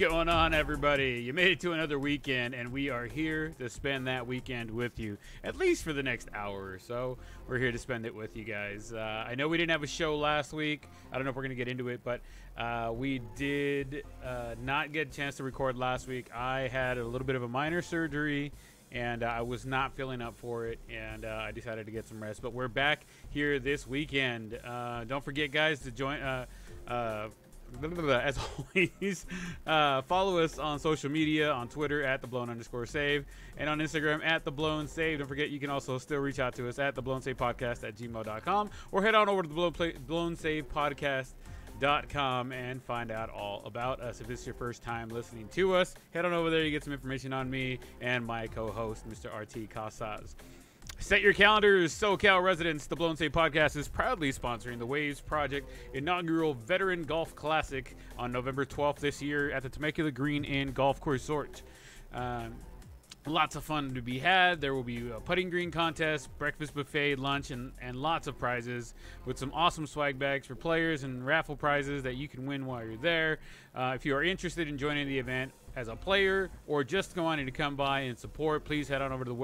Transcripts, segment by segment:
going on, everybody? You made it to another weekend, and we are here to spend that weekend with you, at least for the next hour or so. We're here to spend it with you guys. Uh, I know we didn't have a show last week. I don't know if we're going to get into it, but uh, we did uh, not get a chance to record last week. I had a little bit of a minor surgery. And uh, I was not feeling up for it, and uh, I decided to get some rest. But we're back here this weekend. Uh, don't forget, guys, to join as always, uh, follow us on social media on Twitter at the blown underscore save and on Instagram at the blown save. Don't forget, you can also still reach out to us at the blown save podcast at gmail.com or head on over to the blown, play, blown save podcast.com and find out all about us. If this is your first time listening to us, head on over there. You get some information on me and my co host, Mr. RT Casas. Set your calendars, SoCal residents. The Blown Save podcast is proudly sponsoring the Waves Project inaugural Veteran Golf Classic on November 12th this year at the Temecula Creek Inn Golf Course Resort. Um, lots of fun to be had. There will be a putting green contest, breakfast buffet, lunch, and, and lots of prizes with some awesome swag bags for players and raffle prizes that you can win while you're there. Uh, if you are interested in joining the event as a player or just wanting to come by and support, please head on over to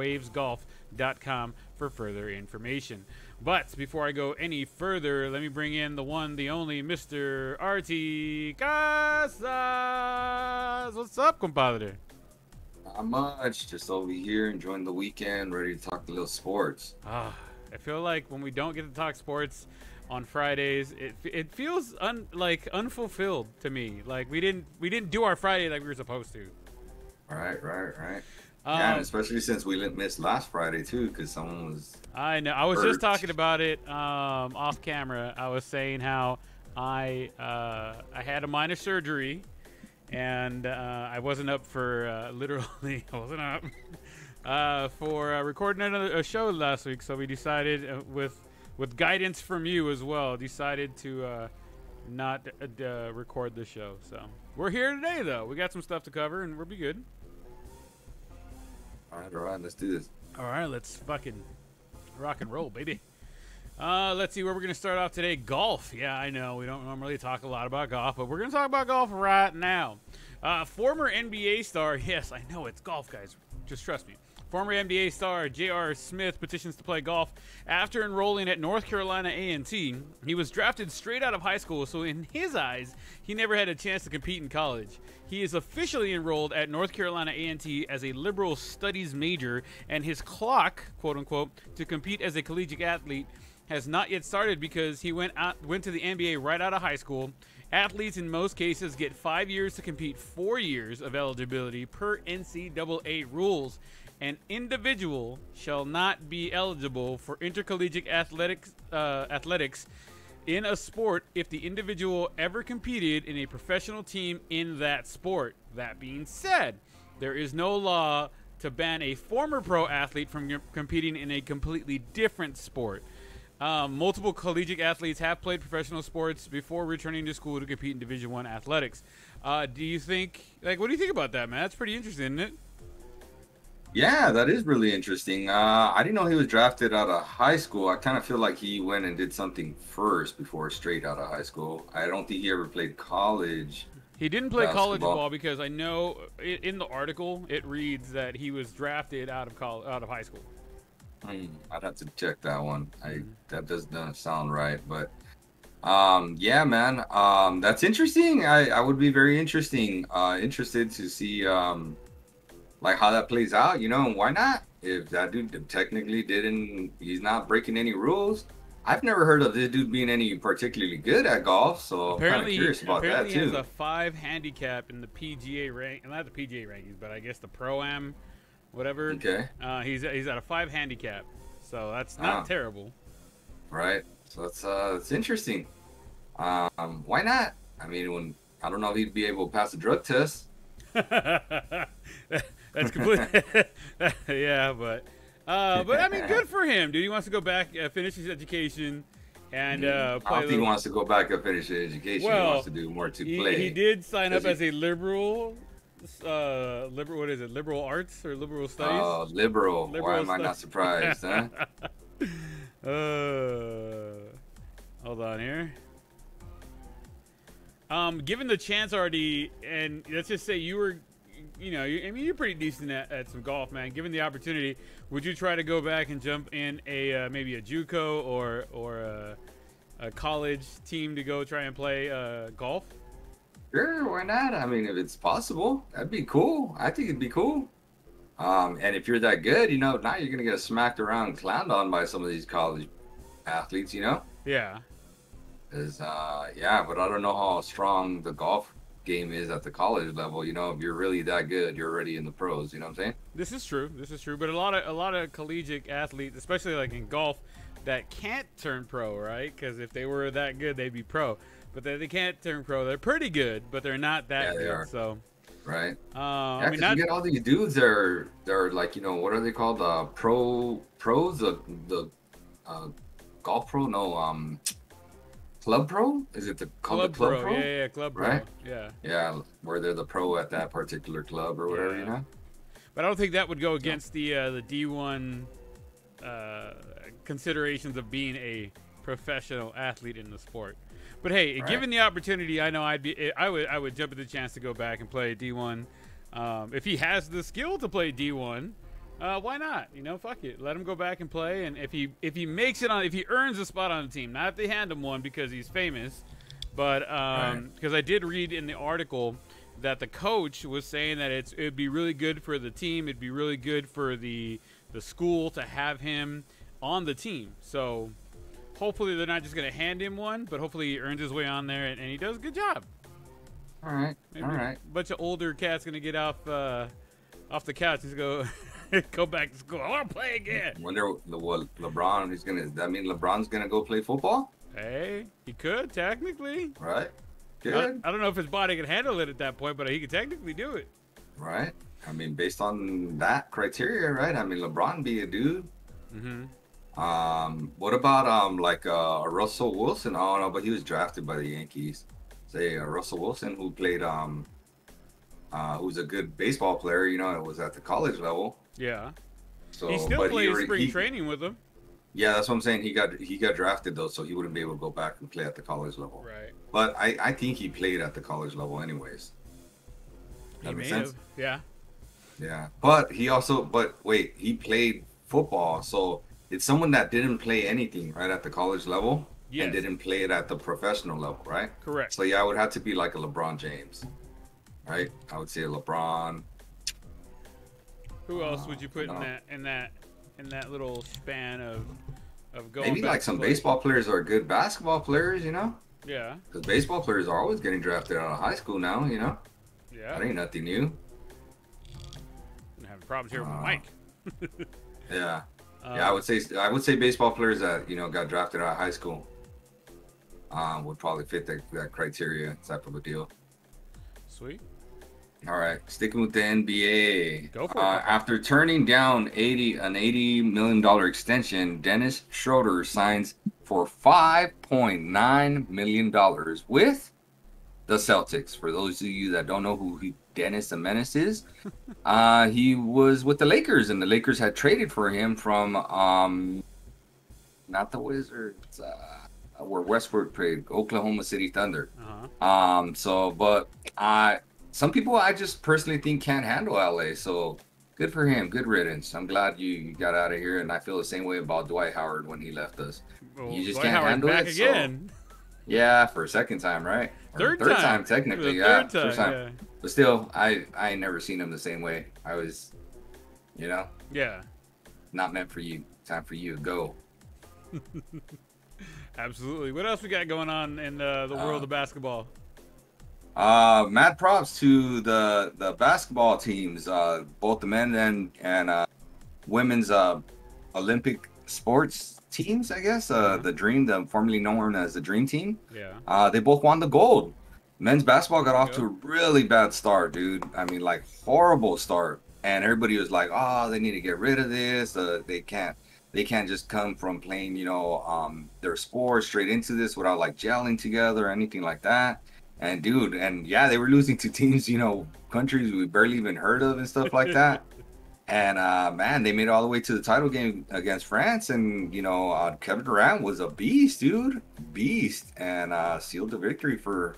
wavesgolf.com for further information. But before I go any further, let me bring in the one, the only Mr. RT Casas. What's up, compadre? Not much. Just over here enjoying the weekend, ready to talk a little sports. Ah, I feel like when we don't get to talk sports on Fridays, it it feels un, like unfulfilled to me. Like we didn't we didn't do our Friday like we were supposed to. Right, right, right. Um, yeah, especially since we missed last Friday too, because someone was. I know. I was hurt. just talking about it um, off camera. I was saying how I uh, I had a minor surgery, and uh, I wasn't up for uh, literally. I wasn't up uh, for uh, recording another a show last week. So we decided uh, with with guidance from you as well, decided to not record the show. So we're here today, though. We got some stuff to cover, and we'll be good. All right, all right, let's do this. All right, let's fucking rock and roll, baby. Uh, let's see where we're going to start off today. Golf. Yeah, I know we don't normally talk a lot about golf, but we're going to talk about golf right now. Uh, former NBA star. Yes, I know it's golf, guys. Just trust me. Former NBA star J.R. Smith petitions to play golf after enrolling at North Carolina A&T. He was drafted straight out of high school, so in his eyes, he never had a chance to compete in college. He is officially enrolled at North Carolina A&T as a liberal studies major, and his clock, quote unquote, to compete as a collegiate athlete has not yet started because he went out went to the NBA right out of high school. Athletes in most cases get five years to compete, four years of eligibility per NCAA rules. An individual shall not be eligible for intercollegiate athletics, uh, athletics in a sport if the individual ever competed in a professional team in that sport. That being said, there is no law to ban a former pro athlete from competing in a completely different sport. Um, multiple collegiate athletes have played professional sports before returning to school to compete in Division One athletics. Uh, do you think, like, what do you think about that, man? That's pretty interesting, isn't it? Yeah, that is really interesting. Uh, I didn't know he was drafted out of high school. I kind of feel like he went and did something first before straight out of high school. I don't think he ever played college. He didn't play basketball. college ball because I know in the article it reads that he was drafted out of college, out of high school. Hmm, I'd have to check that one. I mm-hmm. that doesn't sound right, but um, yeah, man, um, that's interesting. I, I would be very interesting, uh, interested to see um, like how that plays out, you know, and why not? If that dude technically didn't, he's not breaking any rules. I've never heard of this dude being any particularly good at golf, so apparently, I'm curious about apparently that too. He has a five handicap in the PGA rank, not the PGA rankings, but I guess the Pro Am, whatever. Okay. Uh, he's he's at a five handicap, so that's not ah. terrible. Right. So that's uh, it's interesting. Um, why not? I mean, when I don't know if he'd be able to pass a drug test. That's completely. yeah, but uh, but I mean, good for him, dude. He wants to go back, uh, finish his education, and uh, play. I don't think he wants to go back and finish his education. Well, he wants to do more to he, play. He did sign up he... as a liberal. Uh, liberal. What is it? Liberal arts or liberal studies? Oh, liberal. liberal Why am I not surprised? huh? Uh, hold on here. Um, given the chance already, and let's just say you were, you know, you, I mean, you're pretty decent at, at some golf, man. Given the opportunity, would you try to go back and jump in a uh, maybe a JUCO or or a, a college team to go try and play uh, golf? Sure, why not? I mean, if it's possible, that'd be cool. I think it'd be cool. Um, and if you're that good, you know, now you're gonna get smacked around, clowned on by some of these college athletes, you know. Yeah. Is uh, yeah, but I don't know how strong the golf game is at the college level. You know, if you're really that good, you're already in the pros. You know what I'm saying? This is true. This is true. But a lot of a lot of collegiate athletes, especially like in golf, that can't turn pro, right? Because if they were that good, they'd be pro. But they, they can't turn pro. They're pretty good, but they're not that Yeah, they good. are. So, Right. uh, Yeah, I mean, not you get all these dudes that are they're like you know what are they called? Uh, pro pros the the uh, golf pro? No, um, club pro? Is it the called club, club pro. pro? Yeah, yeah, club pro. Right? Yeah. Yeah, where they're the pro at that particular club or whatever, Yeah. you know. But I don't think that would go against the uh, the D1 uh, considerations of being a professional athlete in the sport. But hey, Right. given the opportunity, I know I'd be I would I would jump at the chance to go back and play D1. Um, if he has the skill to play D1, uh, why not? You know, fuck it. Let him go back and play. And if he if he makes it on, if he earns a spot on the team, not if they hand him one because he's famous, but um, because I did read in the article that the coach was saying that it's it'd be really good for the team. It'd be really good for the the school to have him on the team. So hopefully they're not just gonna hand him one, but hopefully he earns his way on there and, and he does a good job. All right, Maybe all right. A bunch of older cats gonna get off uh, off the couch and go go back to school. I want to play again. Wonder what LeBron is gonna. Does that mean LeBron's gonna go play football? Hey, he could technically. Right. I, Good. I don't know if his body can handle it at that point, but he could technically do it. Right. I mean, based on that criteria, right? I mean, LeBron be a dude. Mm-hmm. Um, what about um like uh Russell Wilson? I don't know, but he was drafted by the Yankees. Say uh, Russell Wilson, who played um, uh, who's a good baseball player. You know, it was at the college level. Yeah, So he still plays already- spring he- training with them. Yeah, that's what I'm saying. He got he got drafted though, so he wouldn't be able to go back and play at the college level. Right. But I I think he played at the college level anyways. That makes sense. have. Yeah. Yeah, but he also, but wait, he played football, so it's someone that didn't play anything right at the college level Yes. and didn't play it at the professional level, right? Correct. So yeah, I would have to be like a LeBron James, right? I would say a LeBron. Who else would you put in that in that in that little span of of going? Maybe like some play? baseball players are good basketball players, you know? Yeah. Because baseball players are always getting drafted out of high school now, you know? Yeah. That ain't nothing new. I'm having problems here with Uh, my mic. Yeah. Uh, yeah, I would say I would say baseball players that you know got drafted out of high school um, would probably fit that, that criteria type of a deal. Sweet. All right, sticking with the NBA. Go for it, uh. After turning down eighty an eighty million dollar extension, Dennis Schroeder signs for five point nine million dollars with the Celtics. For those of you that don't know who he, Dennis the Menace is, uh, he was with the Lakers, and the Lakers had traded for him from um, not the Wizards, uh, where Westbrook played, Oklahoma City Thunder. Uh huh. Um, so, but I, some people I just personally think can't handle LA. So good for him. Good riddance. I'm glad you, you got out of here. And I feel the same way about Dwight Howard when he left us. Well, You just Dwight can't Howard handle back it, so- again. Yeah, for a second time, right? Or Third, third time. technically. Yeah, Third time. time. But still, I I ain't never seen him the same way. I was, you know, Yeah. not meant for you. Time for you. to Go. Absolutely. What else we got going on in uh, the world Uh, of basketball? Uh, mad props to the the basketball teams, uh, both the men and and uh, women's uh, Olympic sports teams. I guess uh, the Dream, the formerly known as the Dream Team. Yeah. Uh, they both won the gold. Men's basketball got off to a really bad start, dude. I mean, like horrible start, and everybody was like, "Oh, they need to get rid of this. Uh, they can't." They can't just come from playing, you know, um, their sport straight into this without like gelling together or anything like that. And dude, and yeah, they were losing to teams, you know, countries we barely even heard of and stuff like that. and uh, man, they made it all the way to the title game against France, and you know, uh, Kevin Durant was a beast, dude, beast, and uh, sealed the victory for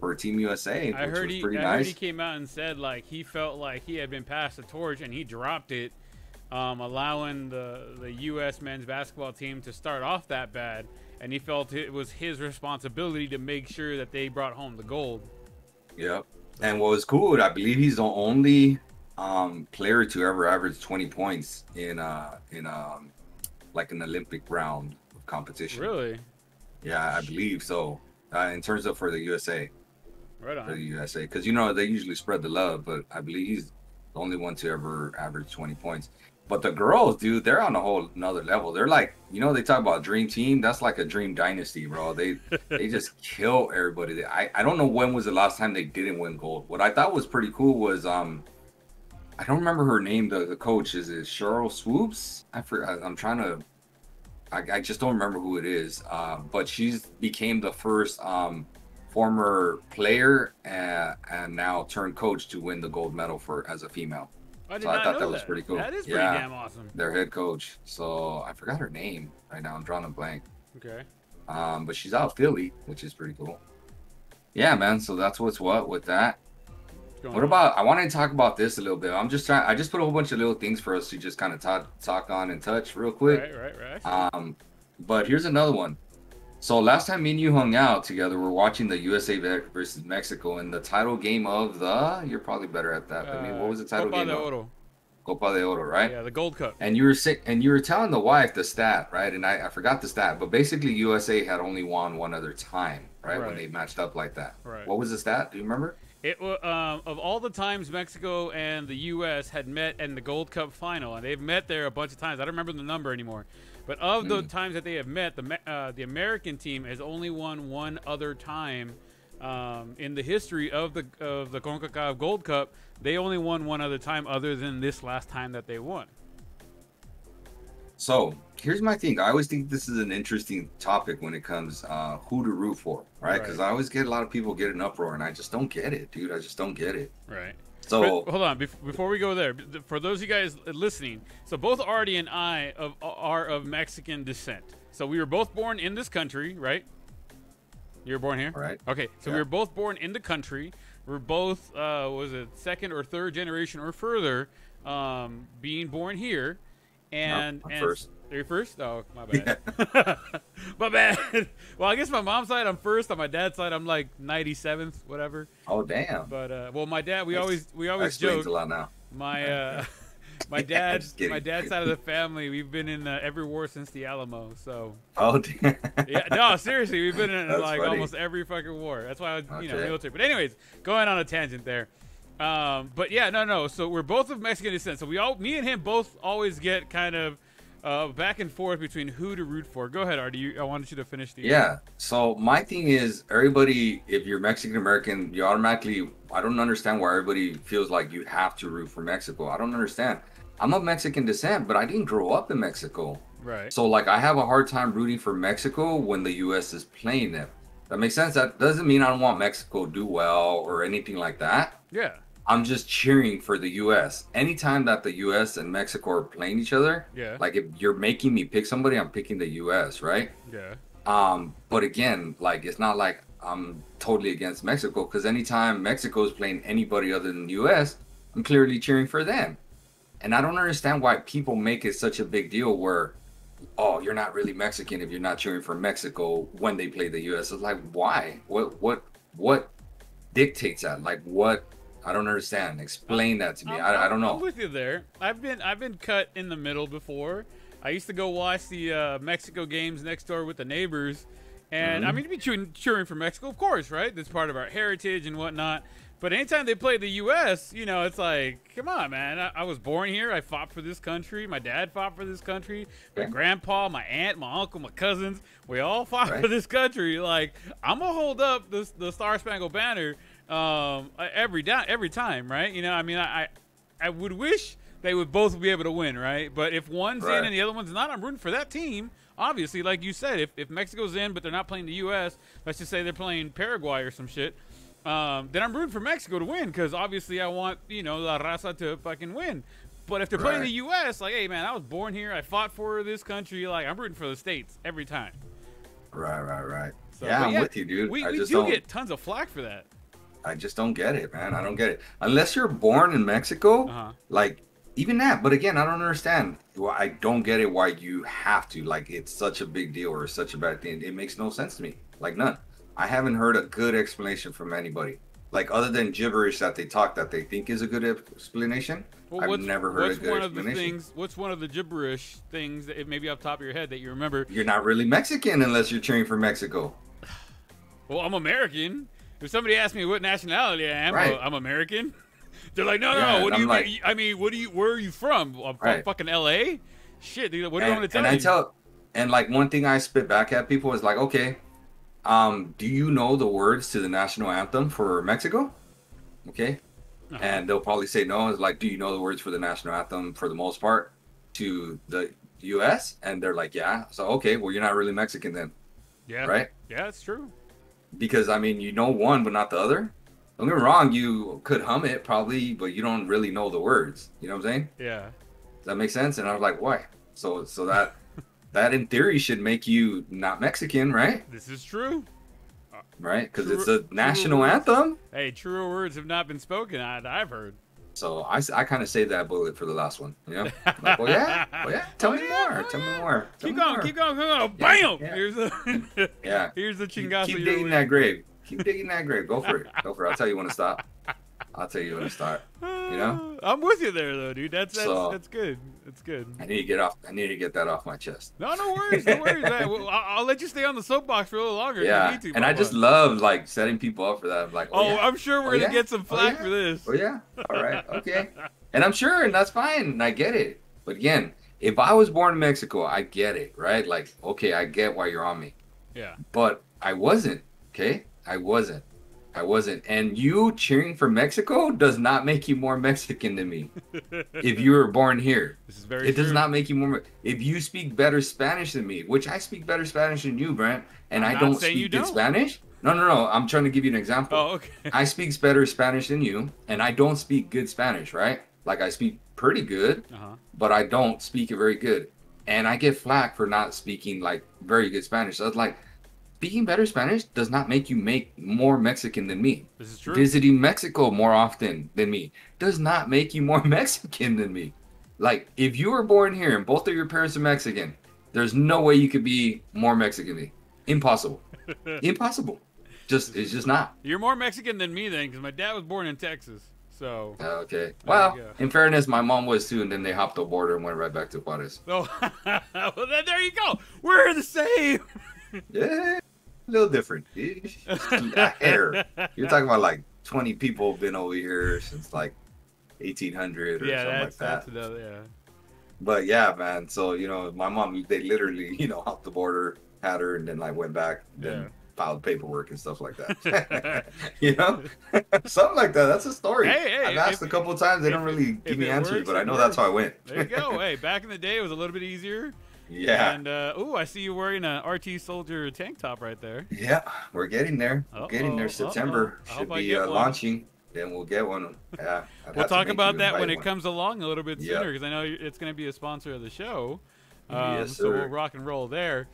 for Team USA, I which heard was he, pretty I nice. heard he came out and said like he felt like he had been passed the torch and he dropped it, um, allowing the the U.S. men's basketball team to start off that bad, and he felt it was his responsibility to make sure that they brought home the gold. Yep. And what was cool, I believe he's the only um, player to ever average 20 points in uh in um like an Olympic round of competition. Really, Yeah, I believe so. Uh, in terms of for the USA, right for the. USA, because you know they usually spread the love, but I believe he's the only one to ever average 20 points. But the girls, dude, they're on a whole another level. They're like, you know, they talk about dream team. That's like a dream dynasty, bro. They they just kill everybody. They- I I don't know when was the last time they didn't win gold. What I thought was pretty cool was um, I don't remember her name. The the coach is it Sheryl Swoopes? I forgot. I'm trying to. I, I just don't remember who it is. Uh, but she's became the first um former player and, and now turned coach to win the gold medal for as a female. I did So I thought know that was pretty cool. That is pretty Yeah. damn awesome. Their head coach. So I forgot her name right now. I'm drawing a blank. Okay. Um, but she's out of Philly, which is pretty cool. Yeah, man. So that's what's what with that. What on? about? I wanted to talk about this a little bit. I'm just trying. I just put a whole bunch of little things for us to just kind of talk talk on and touch real quick. Right, right, right. Um, but here's another one. So last time me and you hung out together, we're watching the USA versus Mexico in the title game of the. You're probably better at that. But me, what was the title Uh, Copa game? de of? Oro. Copa de Oro, right? Yeah, the Gold Cup. And you were sick, and you were telling the wife the stat, right? And I, I forgot the stat, but basically USA had only won one other time, right? When they matched up like that. Right. What was the stat? Do you remember? It um, of all the times Mexico and the U.S. had met in the Gold Cup final, and they've met there a bunch of times. I don't remember the number anymore, but of the Mm. times that they have met, the uh, the American team has only won one other time um, in the history of the of the Concacaf Gold Cup. They only won one other time, other than this last time that they won. So here's my thing. I always think this is an interesting topic when it comes uh, who to root for, right? Right. Because I always get a lot of people get an uproar, and I just don't get it, dude. I just don't get it. Right. So But hold on, bef- before we go there, for those of you guys listening, so both Artie and I of, are of Mexican descent. So we were both born in this country, right? You were born here, Right. Okay, so we Yeah. were both born in the country. We're both, uh, was it second or third generation or further, um, being born here, and I'm and first. Are you first? Oh, my bad. my bad. well, I guess my mom's side I'm first. On my dad's side I'm like 97th, whatever. oh damn, But uh, well, my dad, we That's- always we always joke. a lot now. My uh, my dad, kidding. my dad's side of the family, we've been in uh, every war since the Alamo. So Oh damn. yeah, no, seriously, we've been in That's like almost almost every fucking war. That's why I was, you know, Okay. military. But anyways, going on a tangent there. Um, but yeah, no, no. So we're both of Mexican descent. So we all, me and him, both always get kind of uh, back and forth between who to root for. Go ahead, Artie. I wanted you to finish the. Yeah. So my thing is, everybody, if you're Mexican American, you automatically. I don't understand why everybody feels like you have to root for Mexico. I don't understand. I'm of Mexican descent, but I didn't grow up in Mexico. Right. So like, I have a hard time rooting for Mexico when the U.S. is playing them. That makes sense. That doesn't mean I don't want Mexico to do well or anything like that. Yeah. I'm just cheering for the U.S. Anytime that the U.S. and Mexico are playing each other, Yeah. like if you're making me pick somebody, I'm picking the U.S. Right? Yeah. Um, but again, like it's not like I'm totally against Mexico because anytime Mexico is playing anybody other than the US, I'm clearly cheering for them. And I don't understand why people make it such a big deal where, oh, you're not really Mexican if you're not cheering for Mexico when they play the US. It's like, why? What what what dictates that? Like what I don't understand. Explain that to me. I'm- I, I don't know. I'm with you there. I've been I've been cut in the middle before. I used to go watch the uh, Mexico games next door with the neighbors, and I Mhm. mean to be cheering, cheering for Mexico, of course, right? That's part of our heritage and whatnot. But anytime they play the U.S., you know, it's like, come on, man. I, I was born here. I fought for this country. My dad fought for this country. My Okay. grandpa, my aunt, my uncle, my cousins, we all fought for this country. Like, I'm gonna hold up the the Star Spangled Banner um, every down every time, right? You know, I mean, I I, would wish they would both be able to win, right? But if one's in and the other one's not, I'm rooting for that team. Obviously, like you said, if, if Mexico's in but they're not playing the U.S., let's just say they're playing Paraguay or some shit, um, then I'm rooting for Mexico to win because obviously I want you know La Raza to fucking win. But if they're playing the U.S., like, hey man, I was born here, I fought for this country, like I'm rooting for the states every time. Right, right, right. So, yeah, I'm with you, dude. We, I we just do don't. get tons of flack for that. I just don't get it, man. I don't get it. Unless you're born in Mexico, Uh-huh. like even that. But again, I don't understand. I don't get it why you have to. Like it's such a big deal or such a bad thing. It makes no sense to me. Like none. I haven't heard a good explanation from anybody. Like other than gibberish that they talk that they think is a good explanation. Well, I've never heard a good one of the things? What's one of the gibberish things that maybe off the top of your head that you remember? You're not really Mexican unless you're cheering for Mexico. Well, I'm American. If somebody asks me what nationality I am, Right. well, I'm American. They're like, no, no, Yeah, no. What do you I'm mean? I mean, what do you? Where are you from? I'm from Right. fucking L.A. Shit, dude. What do you and, want to tell and I tell, and like one thing I spit back at people is like, okay, um, do you know the words to the national anthem for Mexico? Okay, Uh-huh. and they'll probably say no. It's like, do you know the words for the national anthem for the most part to the U.S. And they're like, yeah. So okay, well you're not really Mexican then, yeah, right? Yeah, it's true. Because I mean, you know one but not the other. Don't get me wrong, you could hum it probably, but you don't really know the words. You know what I'm saying? Yeah. Does that make sense? And I was like, why? So so that that in theory should make you not Mexican, right? This is true. Right? Because it's a national words. anthem. Hey, truer words have not been spoken. I, I've heard. So I, I kind of saved that bullet for the last one. You know? Like, well, yeah, well, yeah. Tell Oh, me more. oh, Tell me more. Tell Keep me going, more. keep going, keep going. Bam! yeah. Here's the Yeah. here's the Keep, keep digging that grave. Keep digging that grave. Go for it. Go for it. I'll tell you when to stop. I'll tell you when to start. You uh, know? I'm with you there, though, dude. That's that's So- that's good. That's good. I need to get off. I need to get that off my chest. No, no worries, no worries. I'll, I'll let you stay on the soapbox for a little longer. Yeah, need to, and I just love like setting people up for that. I'm like, Oh, oh, yeah. I'm sure we're Oh, gonna yeah? get some Oh, flack yeah? for this. Oh yeah. All right. Okay. and I'm sure, and that's fine. And I get it. But again, if I was born in Mexico, I get it, right? Like, okay, I get why you're on me. Yeah. But I wasn't. Okay, I wasn't. I wasn't. And you cheering for Mexico does not make you more Mexican than me. if you were born here, This is very it does not make you more. If you speak better Spanish than me, which I speak better Spanish than you, Brent, and I'm I don't speak you good don't. Spanish. No, no, no. I'm trying to give you an example. Oh, okay. I speak better Spanish than you, and I don't speak good Spanish, right? Like I speak pretty good, Uh huh. but I don't speak it very good. And I get flack for not speaking like very good Spanish. So it's like speaking better Spanish does not make you make more Mexican than me. This is true. Visiting Mexico more often than me does not make you more Mexican than me. Like if you were born here and both of your parents are Mexican, there's no way you could be more Mexican than me. Impossible. Impossible. Just it's just not. You're more Mexican than me then, because my dad was born in Texas. So, oh, Okay. Well, in fairness, my mom was too, and then they hopped the border and went right back to Juarez. Oh, so well, then there you go. We're the same. Yeah, a little different. A hair. You're talking about like 20 people been over here since like 1800 or yeah, something like that. Yeah. But yeah, man. So you know, my mom, they literally, you know, hopped the border, had her, and then like went back, then Yeah. filed paperwork and stuff like that. you know, something like that. That's a story. Hey, hey, I've asked if- a couple of times. They if don't really give me answers, works, but I know that's how I went. There you go. hey, back in the day, it was a little bit easier. Yeah. And uh, ooh, I see you wearing a RT Soldier tank top right there. Yeah, we're getting there. We're getting there. September uh-oh. Should be uh, launching. Then we'll get one. Yeah. We'll talk about that when invite it comes along a little bit Yep. sooner, because I know it's going to be a sponsor of the show. Um, Yes, So we'll rock and roll there.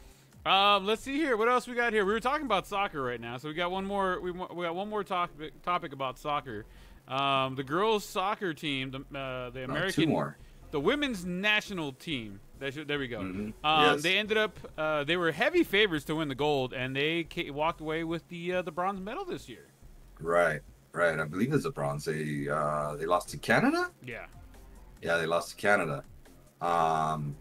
Um, let's see here. What else we got here? We were talking about soccer right now, so we got one more. We, we got one more topic topic about soccer. Um, the girls' soccer team, the, uh, the No, American, two more. The women's national team. Should, there we go. Mhm. Um, Yes. They ended up. Uh, they were heavy favorites to win the gold, and they ca- walked away with the uh, the bronze medal this year. Right, right. I believe it's a bronze. They uh, they lost to Canada. Yeah. Yeah, they lost to Canada. Um,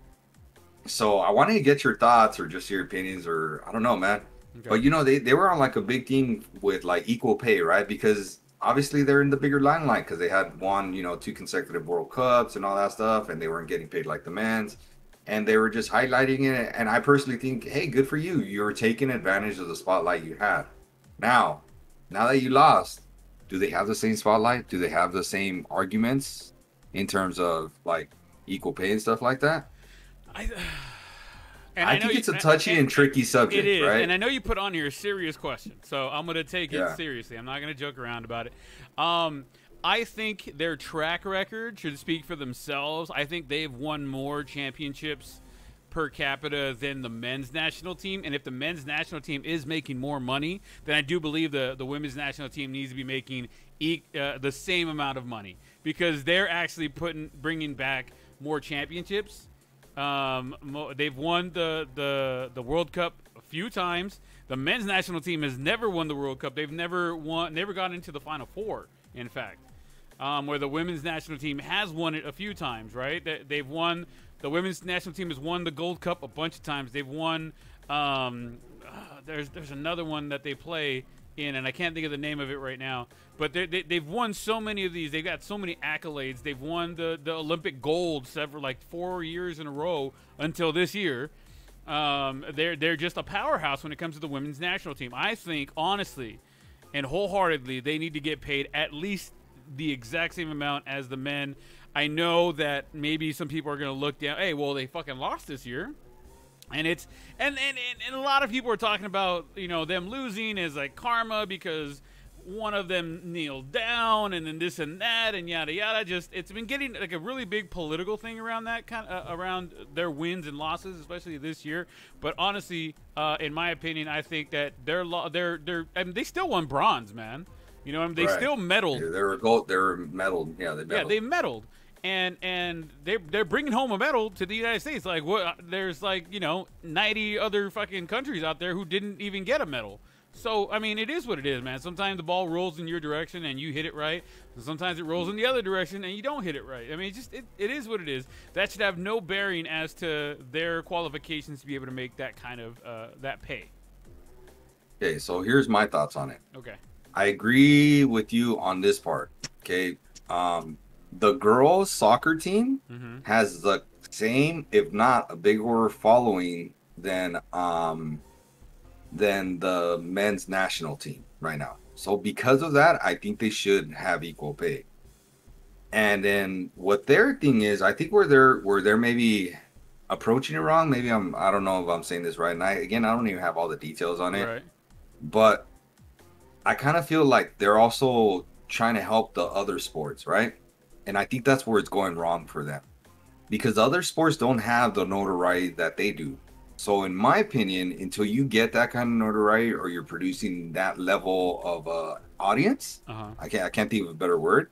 so I wanted to get your thoughts or just your opinions, or I don't know, man. Okay. But you know, they they were on like a big team with like equal pay, right? Because obviously they're in the bigger limelight because they had won, you know, two consecutive World Cups and all that stuff, and they weren't getting paid like the men's. And they were just highlighting it. And I personally think, hey, good for you. You're taking advantage of the spotlight you had. Now, now that you lost, do they have the same spotlight? Do they have the same arguments in terms of like equal pay and stuff like that? I, and I, know think you- it's a touchy and, tricky subject, It is, right? and I know you put on here a serious question, so I'm going to take Yeah. it seriously. I'm not going to joke around about it. Um, I think their track record should speak for themselves. I think they've won more championships per capita than the men's national team. And if the men's national team is making more money, then I do believe the the women's national team needs to be making e- uh, the same amount of money because they're actually putting bringing back more championships. Um, they've won the, the the World Cup a few times. The men's national team has never won the World Cup. They've never won, never got into the Final Four. In fact, um, where the women's national team has won it a few times. Right? They, they've won. The women's national team has won the Gold Cup a bunch of times. They've won. Um, uh, there's there's another one that they play in, and I can't think of the name of it right now. But they, they, they've won so many of these. They've got so many accolades. They've won the, the Olympic gold several like four years in a row until this year. Um, they're they're just a powerhouse when it comes to the women's national team. I think honestly and wholeheartedly they need to get paid at least the exact same amount as the men. I know that maybe some people are going to look down. Hey, well they fucking lost this year and it's and, and and a lot of people are talking about you know them losing as like karma because one of them kneeled down and then this and that and yada yada just it's been getting like a really big political thing around that kind of uh, around their wins and losses especially this year but honestly uh, in my opinion i think that they're lo- they're they're I mean, they still won bronze man you know I mean, they Right. still medaled Yeah, they were gold. They were medaled. Yeah, they medaled. yeah, they medaled, and and they they're bringing home a medal to the United States. Like what? There's like you know ninety other fucking countries out there who didn't even get a medal. So I mean, it is what it is, man. Sometimes the ball rolls in your direction and you hit it right. and Sometimes it rolls in the other direction and you don't hit it right. I mean, it just it, it is what it is. That should have no bearing as to their qualifications to be able to make that kind of uh, that pay. Okay, so here's my thoughts on it. Okay. I agree with you on this part. Okay. Um, the girls soccer team Mm-hmm. has the same, if not a bigger following than um than the men's national team right now. So because of that, I think they should have equal pay. And then what their thing is, I think where they're where they're maybe approaching it wrong. Maybe I'm I don't know if I'm saying this right. And I again I don't even have all the details on it Right. but I kind of feel like they're also trying to help the other sports, right? And I think that's where it's going wrong for them because other sports don't have the notoriety that they do. So, in my opinion, until you get that kind of notoriety or you're producing that level of uh, audience, Uh huh. I can't I can't think of a better word.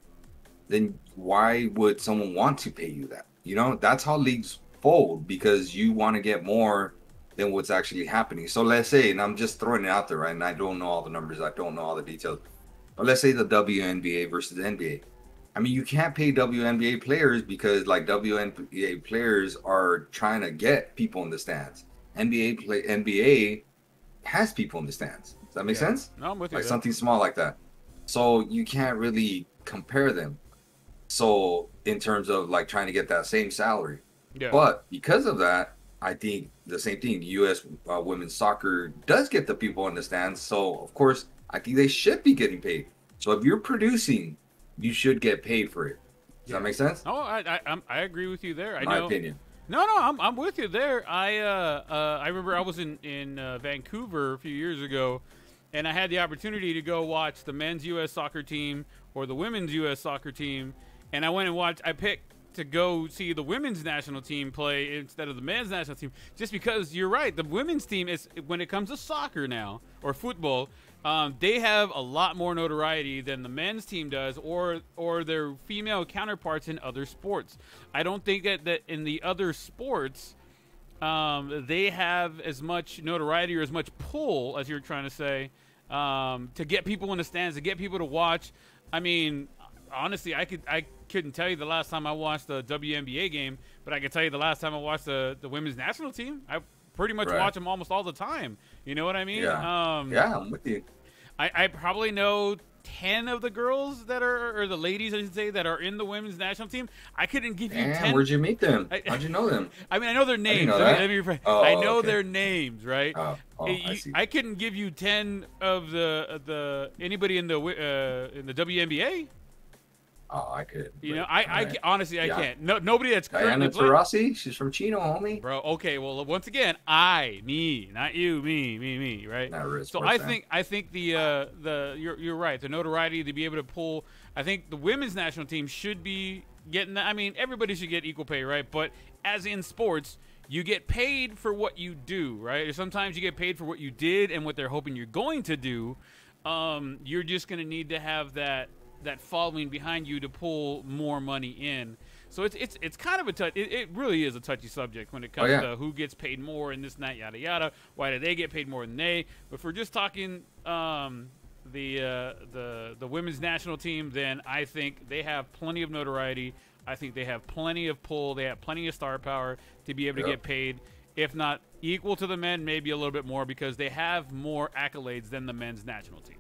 Then why would someone want to pay you that? You know, that's how leagues fold because you want to get more than what's actually happening. So let's say, and I'm just throwing it out there, right? And I don't know all the numbers, I don't know all the details. But let's say the WNBA versus the NBA. I mean, you can't pay WNBA players because like WNBA players are trying to get people in the stands. NBA play NBA has people in the stands. Does that make Yeah. sense? No, I'm with you. like there. something small like that. So you can't really compare them. So in terms of like trying to get that same salary, Yeah. but because of that, I think the same thing. U.S. Uh, women's soccer does get the people in the stands, so of course I think they should be getting paid. So if you're producing, you should get paid for it. Does Yeah. that make sense? Oh, I, I I'm- I agree with you there. I My know. opinion. No, no, I'm, I'm with you there. I uh, uh, I remember I was in in uh, Vancouver a few years ago, and I had the opportunity to go watch the men's U.S. soccer team or the women's U.S. soccer team, and I went and watched. I picked to go see the women's national team play instead of the men's national team, just because you're right. The women's team is when it comes to soccer now or football. Um, they have a lot more notoriety than the men's team does, or or their female counterparts in other sports. I don't think that, that in the other sports um, they have as much notoriety or as much pull as you're trying to say um, to get people in the stands, to get people to watch. I mean, honestly, I could I couldn't tell you the last time I watched a WNBA game, but I could tell you the last time I watched the the women's national team. I pretty much Right. watch them almost all the time. You know what I mean? Yeah. Um, Yeah, I'm with you. I, I probably know ten of the girls that are, or the ladies, I should say, that are in the women's national team. I couldn't give you ten. where'd you meet them? I- How'd you know them? I mean, I know their names. know Let me- that. let me rephrase. Oh, I know okay. their names, right? Oh, oh, I you- see. I couldn't give you ten of the of the anybody in the uh, in the WNBA. Oh, I could. You know, I, I honestly I Yeah. can't. No, nobody that's Diana. Taurasi, she's from Chino, homie. Bro, okay. Well, once again, I, me, not you, me, me, me, right? Really So I think I think the uh, the you're you're right. The notoriety to be able to pull. I think the women's national team should be getting that. I mean, everybody should get equal pay, right? But as in sports, you get paid for what you do, right? Or sometimes you get paid for what you did and what they're hoping you're going to do. Um, you're just going to need to have that that following behind you to pull more money in. So it's it's it's kind of a touch. It, it really is a touchy subject when it comes Oh, yeah. to who gets paid more and this and that yada yada. Why do they get paid more than they? But if we're just talking um, the uh, the the women's national team, then I think they have plenty of notoriety. I think they have plenty of pull. They have plenty of star power to be able to get paid, if not equal to the men, maybe a little bit more because they have more accolades than the men's national team.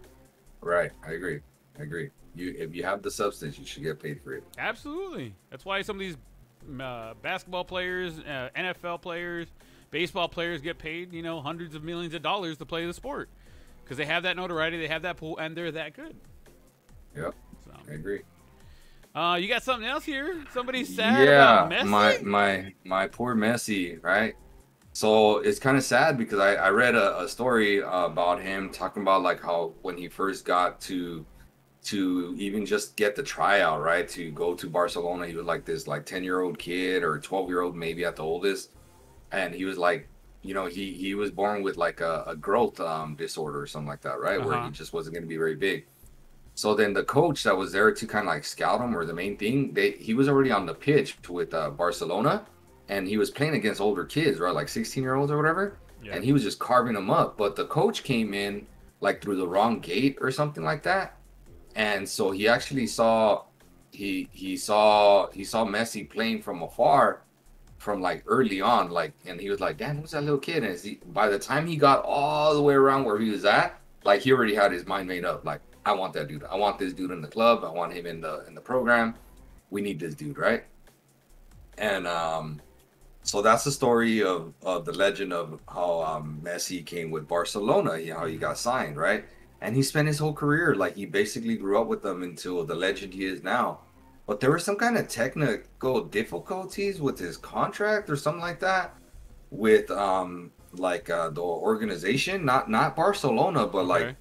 Right. I agree. I agree. You if you have the substance, you should get paid for it. Absolutely. That's why some of these uh, basketball players, uh, NFL players, baseball players get paid, you know, hundreds of millions of dollars to play the sport because they have that notoriety, they have that pool, and they're that good. Yep. So, I agree. uh, you got something else here? Somebody sad yeah, about Messi? my my my poor Messi, right? So it's kind of sad because I, I read a, a story uh, about him talking about like how when he first got to to even just get the tryout, right? To go to Barcelona, he was like this like 10 year old kid or 12 year old maybe at the oldest. And he was like, you know, he he was born with like a, a growth um, disorder or something like that, right? Where Uh-huh. he just wasn't going to be very big. So then the coach that was there to kind of like scout him, or the main thing, they he was already on the pitch with uh, Barcelona, and he was playing against older kids, right, like 16 year olds or whatever, Yeah. and he was just carving them up. But the coach came in like through the wrong gate or something like that, and so he actually saw he he saw he saw Messi playing from afar from like early on like and he was like damn who's that little kid? And he, by the time he got all the way around where he was at like he already had his mind made up like i want that dude. I want this dude in the club. I want him in the in the program. We need this dude right? And um so that's the story of of the legend of how um messi came with barcelona you know, how he got signed right and he spent his whole career like he basically grew up with them until the legend he is now but there were some kind of technical difficulties with his contract or something like that with um like uh the organization not not barcelona but like Okay.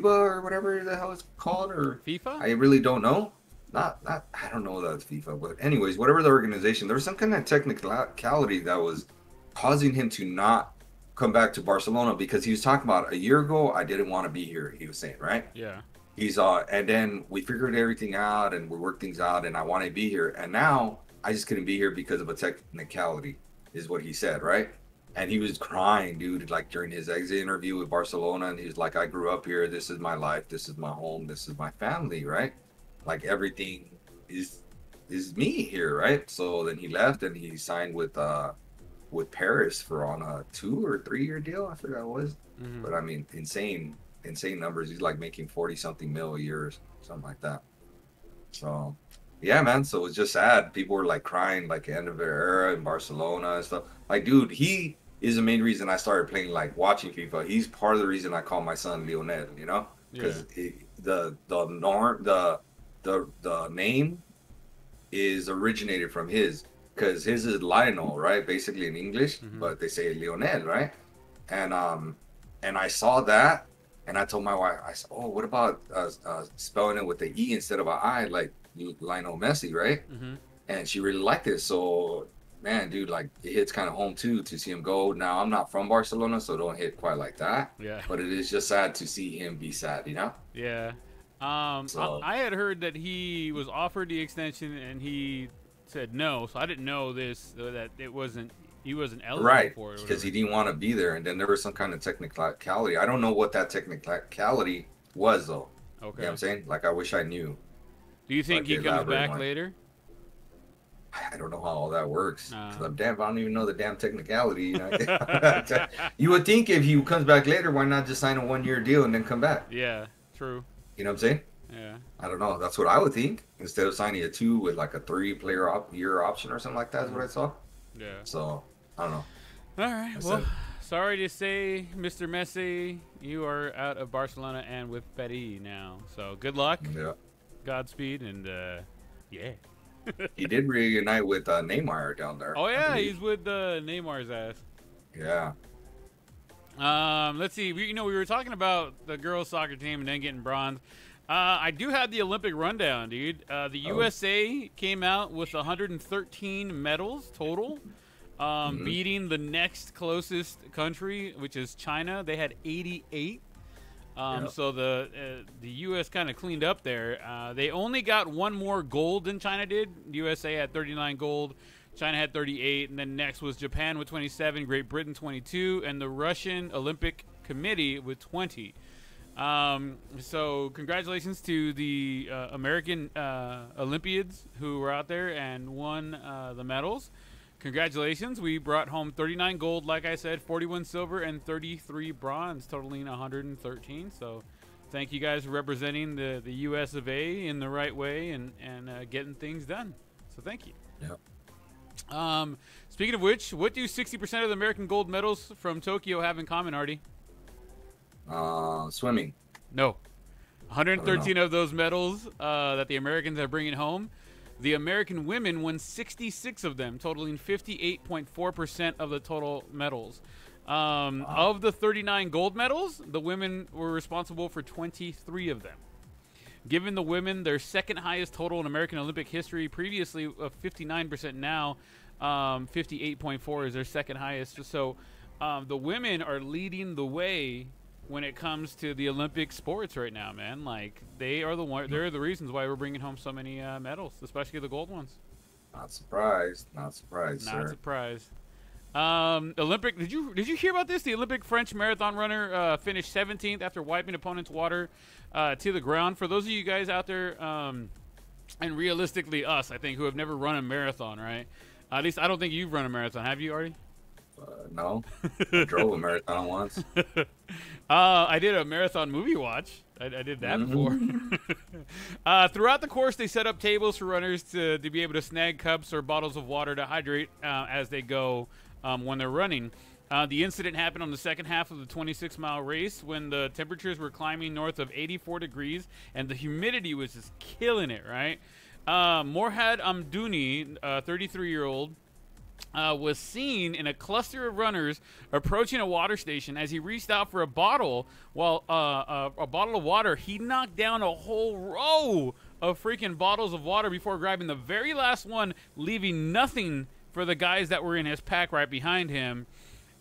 fiba or whatever the hell it's called or FIFA? i really don't know not not i don't know that it's fifa but anyways whatever the organization there was some kind of technicality that was causing him to not come back to barcelona because he was talking about a year ago i didn't want to be here he was saying right? Yeah. he's uh and then we figured everything out and we worked things out and i want to be here. And now i just couldn't be here because of a technicality is what he said right? And he was crying dude like during his exit interview with barcelona and he was like i grew up here. This is my life. This is my home. This is my family right? Like everything is is me here right? So then he left and he signed with uh with paris for on a two or three year deal i forgot what it was Mhm. but I mean, insane, insane numbers. He's like making forty something mil a year, or something like that. So, yeah, man. So it was just sad. People were like crying, like end of their era in Barcelona and stuff. Like, dude, he is the main reason I started playing, like watching FIFA. He's part of the reason I call my son Lionel. You know, because the the norm, the the the name is originated from his. Because his is Lionel, right? Basically in English, Mhm. but they say Lionel, right? And um, and I saw that, and I told my wife, I said, "Oh, what about uh, uh, spelling it with the e instead of an i, like Lionel Messi, right?" Mhm. And she really liked it. So, man, dude, like it hits kind of home too to see him go. Now I'm not from Barcelona, so don't hit quite like that. Yeah. But it is just sad to see him be sad, you know? Yeah. Um, So- I, I had heard that he was offered the extension and he said no. So I didn't know this uh, that it wasn't he wasn't eligible right for it. because he didn't want to be there and then there was some kind of technicality i don't know what that technicality was though you know Okay. what i'm saying like i wish i knew Do you think Like, he comes back on later? i don't know how all that works. Uh. i'm damn i don't even know the damn technicality you know you would think if he comes back later why not just sign a one year deal and then come back Yeah. True. you know what i'm saying. I don't know that's what i would think instead of signing a two with like a three player op- year option or something like that is what i saw Yeah. so i don't know All right. That's well, it. sorry to say, Mr. Messi, you are out of Barcelona and with Betty now. So good luck, yeah Godspeed, and uh, yeah. he did reunite with uh, neymar down there Oh yeah, he's with uh, Neymar's ass. yeah Um, let's see. We, you know, we were talking about the girls' soccer team and then getting bronze. Uh, I do have the Olympic rundown, dude. Uh, the Oh. USA came out with 113 medals total. um, Mhm. beating the next closest country, which is China. They had 88. Um, Yep. So the uh, the U.S. kind of cleaned up there. Uh, they only got one more gold than China did. USA had 39 gold. China had 38, and then next was Japan with 27, Great Britain 22, and the Russian Olympic Committee with 20. Um, so congratulations to the uh, American uh, Olympiads who were out there and won uh, the medals. Congratulations! We brought home 39 gold, like I said, 41 silver, and 33 bronze, totaling 113. So, thank you guys for representing the, the U.S. of A. in the right way and and uh, getting things done. So, thank you. Yep. Um, speaking of which, what do 60% of the American gold medals from Tokyo have in common, Artie? Uh, swimming. No. 113 of those medals uh, that the Americans are bringing home. The American women won 66 of them, totaling 58.4% of the total medals. Um, Of the 39 gold medals, the women were responsible for 23 of them. Given the women their second highest total in American Olympic history, previously of 59% now, um, 58.4 is their second highest. So um, the women are leading the way when it comes to the Olympic sports right now, man. Like they are the one, they're the reasons why we're bringing home so many uh, medals, especially the gold ones. Not surprised. Not surprised, Not sir. surprised. Um, Olympic. Did you did you hear about this? The Olympic French marathon runner uh, finished 17th after wiping opponent's water uh, to the ground. For those of you guys out there, um, and realistically us, I think, who have never run a marathon, right? at least I don't think you've run a marathon. Have you, Artie? Uh, no, I drove a marathon once. Uh, I did a marathon movie watch. I, I did that before. uh, throughout the course, they set up tables for runners to, to be able to snag cups or bottles of water to hydrate uh, as they go um, when they're running. Uh, the incident happened on the second half of the 26 mile race when the temperatures were climbing north of 84 degrees and the humidity was just killing it, right? Uh, Morhad Amdouni, a 33 year old, uh, was seen in a cluster of runners approaching a water station. As he reached out for a bottle, while uh, uh, a bottle of water, he knocked down a whole row of freaking bottles of water before grabbing the very last one, leaving nothing for the guys that were in his pack right behind him.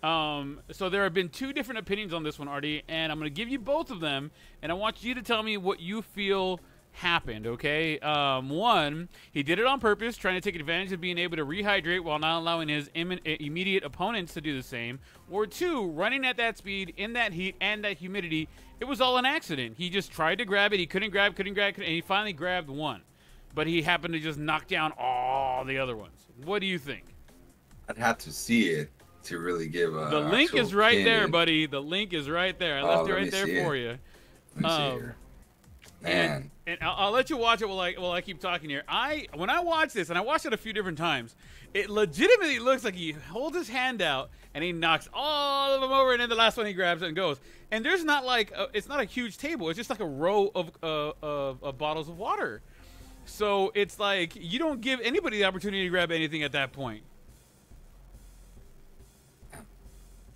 Um, so there have been two different opinions on this one, Artie, and I'm going to give you both of them, and I want you to tell me what you feel happened. Okay, um, one, he did it on purpose, trying to take advantage of being able to rehydrate while not allowing his Im- immediate opponents to do the same. Or two, running at that speed in that heat and that humidity, it was all an accident. He just tried to grab it, he couldn't grab, couldn't grab, couldn't, and he finally grabbed one, but he happened to just knock down all the other ones. What do you think? I'd have to see it to really give a. The link is right there, buddy. The link is right there. I Oh, left it right there see for it. you. Let me see um, here. And, Man, and I'll, I'll let you watch it while I while I keep talking here. I when I watch this, and I watched it a few different times, it legitimately looks like he holds his hand out and he knocks all of them over, and then the last one he grabs it and goes. And there's not like a, it's not a huge table; it's just like a row of uh, of, of bottles of water. So it's like you don't give anybody the opportunity to grab anything at that point.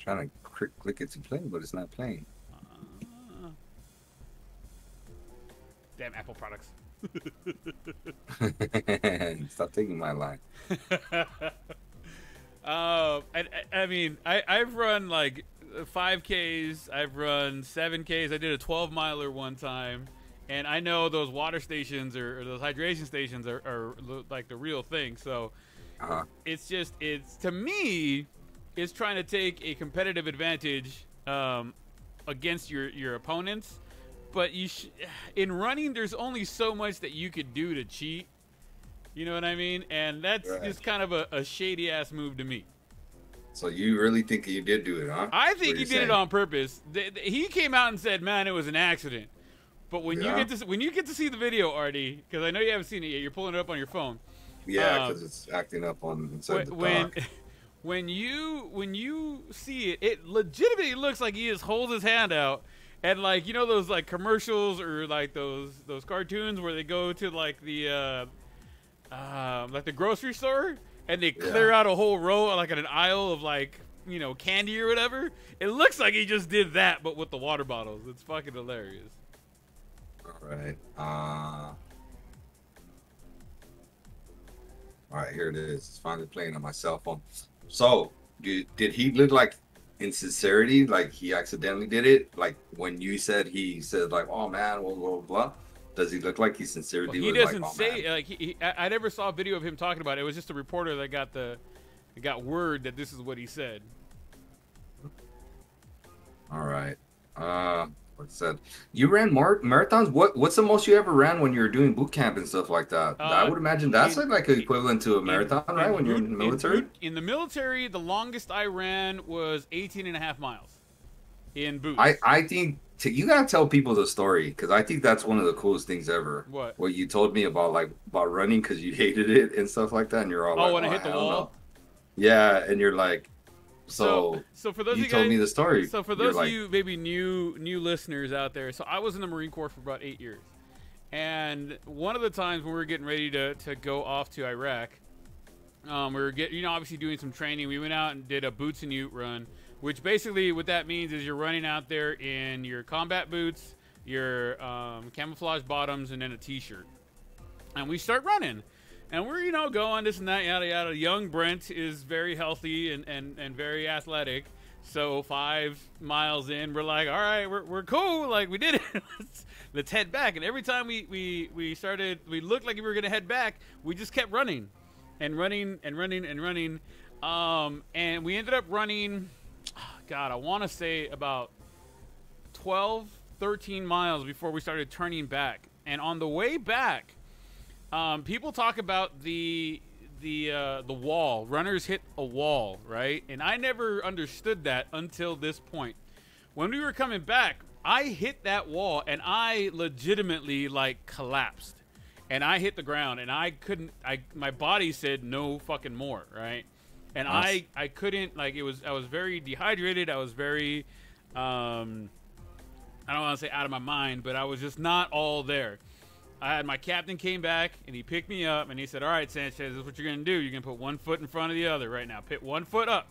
trying to click, click it to play, but it's not playing. Damn Apple products. Stop taking my line. Uh, I, I, mean, I, I've run like five Ks. I've run seven Ks. I did a 12 miler one time, and I know those water stations or, or those hydration stations are, are like the real thing. So Uh-huh. it's just it's to me, it's trying to take a competitive advantage um, against your your opponents. But you sh- in running, there's only so much that you could do to cheat. You know what I mean? And that's Right. just kind of a, a shady ass move to me. So you really think you did do it, huh? I think he did it on purpose. Th- th- he came out and said, "Man, it was an accident." But when Yeah. you get to when you get to see the video, Artie, because I know you haven't seen it yet, you're pulling it up on your phone. Yeah, um, because it's acting up on inside When the when, dock. when you when you see it, it legitimately looks like he just holds his hand out. And like you know those like commercials or like those those cartoons where they go to like the uh, uh, like the grocery store and they clear Yeah. out a whole row like an aisle of like you know candy or whatever. It looks like he just did that, but with the water bottles. It's fucking hilarious. All right. Uh, all right, here it is. It's finally playing on my cell phone. So, did, did he look like in sincerity, like he accidentally did it? Like when you said he said like, "Oh man," blah blah blah. Does he look like he sincerely? Well, he doesn't like, oh, say man. like he, he, I I never saw a video of him talking about it. It was just a reporter that got the got word that this is what he said. All right. Uh, what's that? You ran mar- marathons. What What's the most you ever ran when you were doing boot camp and stuff like that? I Uh, would imagine that's in- like, like equivalent to a marathon, In- right? When you're in the military. In, the military, the longest I ran was 18 and a half miles in boots. I I think t- you gotta tell people the story because I think that's one of the coolest things ever. What? What you told me about like about running because you hated it and stuff like that, and you're all Oh, like, when I hit the wall? no." Yeah, and you're like, so, so for those you of you told guys, me the story. So for those like, of you maybe new new listeners out there, so I was in the Marine Corps for about eight years, and one of the times when we were getting ready to, to go off to Iraq, um, we were getting you know obviously doing some training. We went out and did a boots and ute run, which basically what that means is you're running out there in your combat boots, your um, camouflage bottoms, and then a t-shirt, and we start running. And we're, you know, going this and that, yada yada. Young Brent is very healthy and, and, and very athletic. So five miles in, we're like, all right, we're, we're cool. Like we did it. let's, let's head back. And every time we, we, we started, we looked like we were gonna head back. We just kept running, and running and running and running. Um, and we ended up running. God, I want to say about 12, 13 miles before we started turning back. And on the way back, um, people talk about the the uh, the wall. Runners hit a wall, right? And I never understood that until this point. When we were coming back, I hit that wall and I legitimately like collapsed. And I hit the ground and I couldn't I my body said no fucking more, right? And Nice. I I couldn't like it was I was very dehydrated. I was very um I don't want to say out of my mind, but I was just not all there. I had my captain came back and he picked me up and he said, "All right, Sanchez, this is what you're gonna do. You're gonna put one foot in front of the other right now. Put one foot up."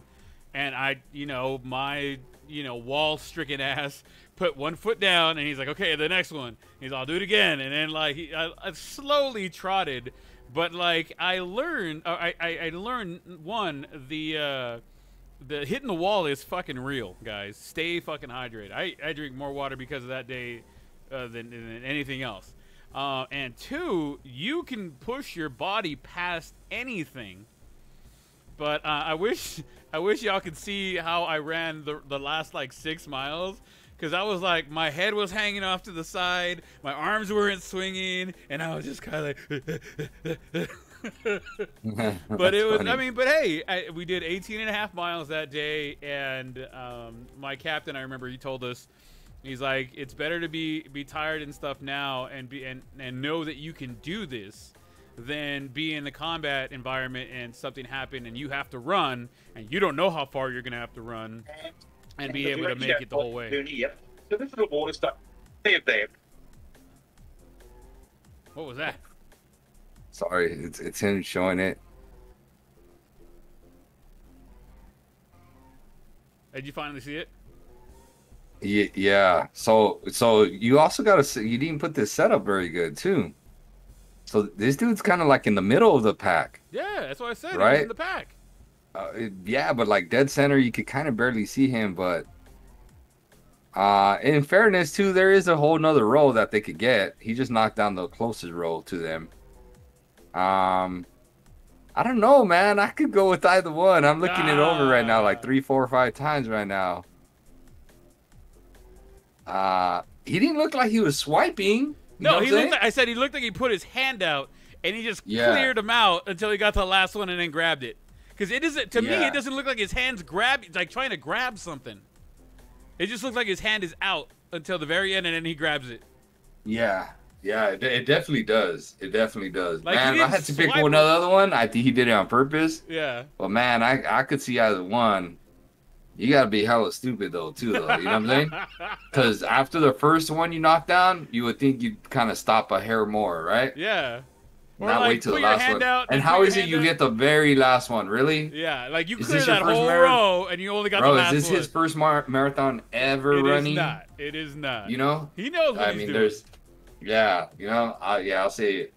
And I, you know, my, you know, wall-stricken ass put one foot down, and he's like, "Okay, the next one." He's, "I'll do it again," and then like he, I, I slowly trotted, but like I learned, uh, I, I, I learned one the. uh the hitting the wall is fucking real, guys. Stay fucking hydrated. I, I drink more water because of that day uh, than, than anything else. Uh, and two, you can push your body past anything. But uh, I wish I wish y'all could see how I ran the, the last like six miles. Because I was like, my head was hanging off to the side, my arms weren't swinging, and I was just kind of like. but it was i mean but hey I, we did 18 and a half miles that day and um, my captain i remember he told us he's like it's better to be be tired and stuff now and be and, and know that you can do this than be in the combat environment and something happen and you have to run and you don't know how far you're gonna have to run and be able to make it the whole way So this is a water stuff. There, there. what was that Sorry, it's it's him showing it. did you finally see it Ye- Yeah. So so you also got to you didn't put this setup very good too. So this dude's kind of like in the middle of the pack. yeah that's what i said Right. in the pack Uh, it- yeah, but like dead center, you could kind of barely see him. But uh, in fairness, too, there is a whole nother row that they could get. He just knocked down the closest row to them. Um, I don't know, man. I could go with either one. I'm looking it over right now, like Ah. three, four, five times right now. Uh, he didn't look like he was swiping. No, he looked. Like, I said he looked like he put his hand out and he just Yeah. cleared him out until he got to the last one and then grabbed it. Because it isn't to me, it doesn't look like his hands grab, like trying to grab something. It just looks like his hand is out until the very end and then he grabs it. Yeah, yeah, it, it definitely does. It definitely does. Like, man, if I had to pick one it. other one, I think he did it on purpose. Yeah. But man, I I could see either one. You gotta be hella stupid though, too, though. You know what I'm saying? Because after the first one you knock down, you would think you'd kind of stop a hair more, right? yeah. Or Not like, wait till the last one. out and how is it you out- get the very last one? Really, Yeah, like you Is clear that whole mar- row and you only got bro? the Is last this one. his first mar- marathon ever It is running? It is not. It is not. You know, He knows what I he's mean, doing. there's, yeah, you know, I, yeah, I'll say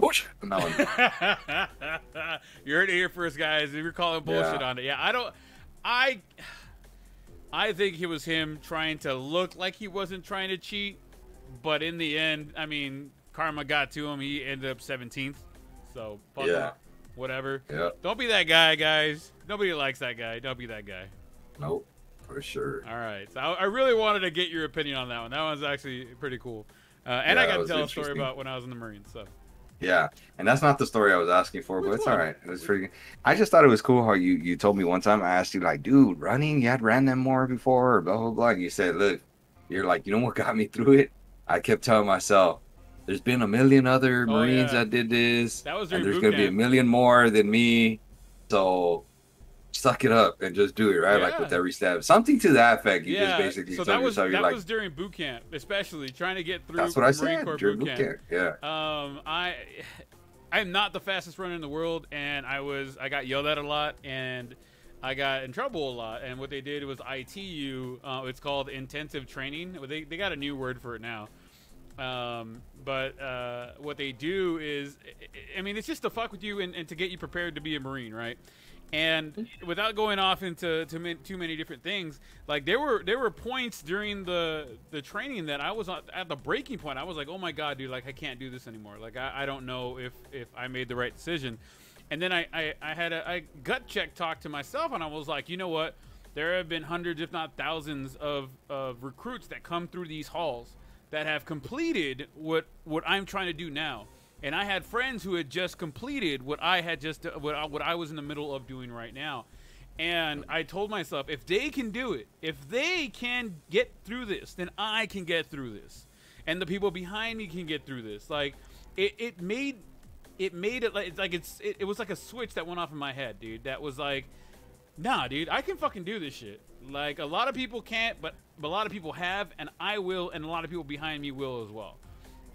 bullshit on that one. you heard it here first, guys. If you're calling bullshit Yeah. on it, yeah, I don't. I, I think it was him trying to look like he wasn't trying to cheat, but in the end, I mean, karma got to him. He ended up 17th, so him. Yeah. whatever. yeah. Don't be that guy, guys. Nobody likes that guy. Don't be that guy. Nope. For sure. All right. So I, I really wanted to get your opinion on that one. That one's actually pretty cool. Uh, and Yeah, I got to tell a story about when I was in the Marines. So Yeah, and that's not the story I was asking for, but it's all right. It was pretty. Good. I just thought it was cool how you you told me one time. I asked you like, dude, running, you had ran them more before, or blah blah blah. And you said, look, you're like, you know what got me through it? I kept telling myself, there's been a million other Oh, Marines yeah. that did this, that was and there's gonna be a million more than me. So suck it up and just do it, right? Like with every step, something to that effect. You yeah. just basically so that was yourself, that like, was during boot camp, especially trying to get through. that's what I Marine said Corps during boot camp. camp. Yeah. Um, I, I'm not the fastest runner in the world, and I was I got yelled at a lot, and I got in trouble a lot. And what they did was ITU. Uh, it's called intensive training. They they got a new word for it now. Um, but uh, what they do is, I- I mean, it's just to fuck with you and, and to get you prepared to be a Marine, right? And without going off into too many, too many different things, like there were there were points during the the training that I was at at the breaking point. I was like, oh my god, dude, like I can't do this anymore. Like I, I don't know if if I made the right decision. And then I I, I had a I gut check talk to myself, and I was like, you know what? There have been hundreds, if not thousands, of of recruits that come through these halls that have completed what what I'm trying to do now. And I had friends who had just completed what I had just uh, what I, what I was in the middle of doing right now. And I told myself, if they can do it, if they can get through this, then I can get through this, and the people behind me can get through this. Like, it, it made it made it like it's like it's it, it was like a switch that went off in my head, dude. That was like, nah, dude, I can fucking do this shit. Like a lot of people can't, but, but a lot of people have, and I will, and a lot of people behind me will as well.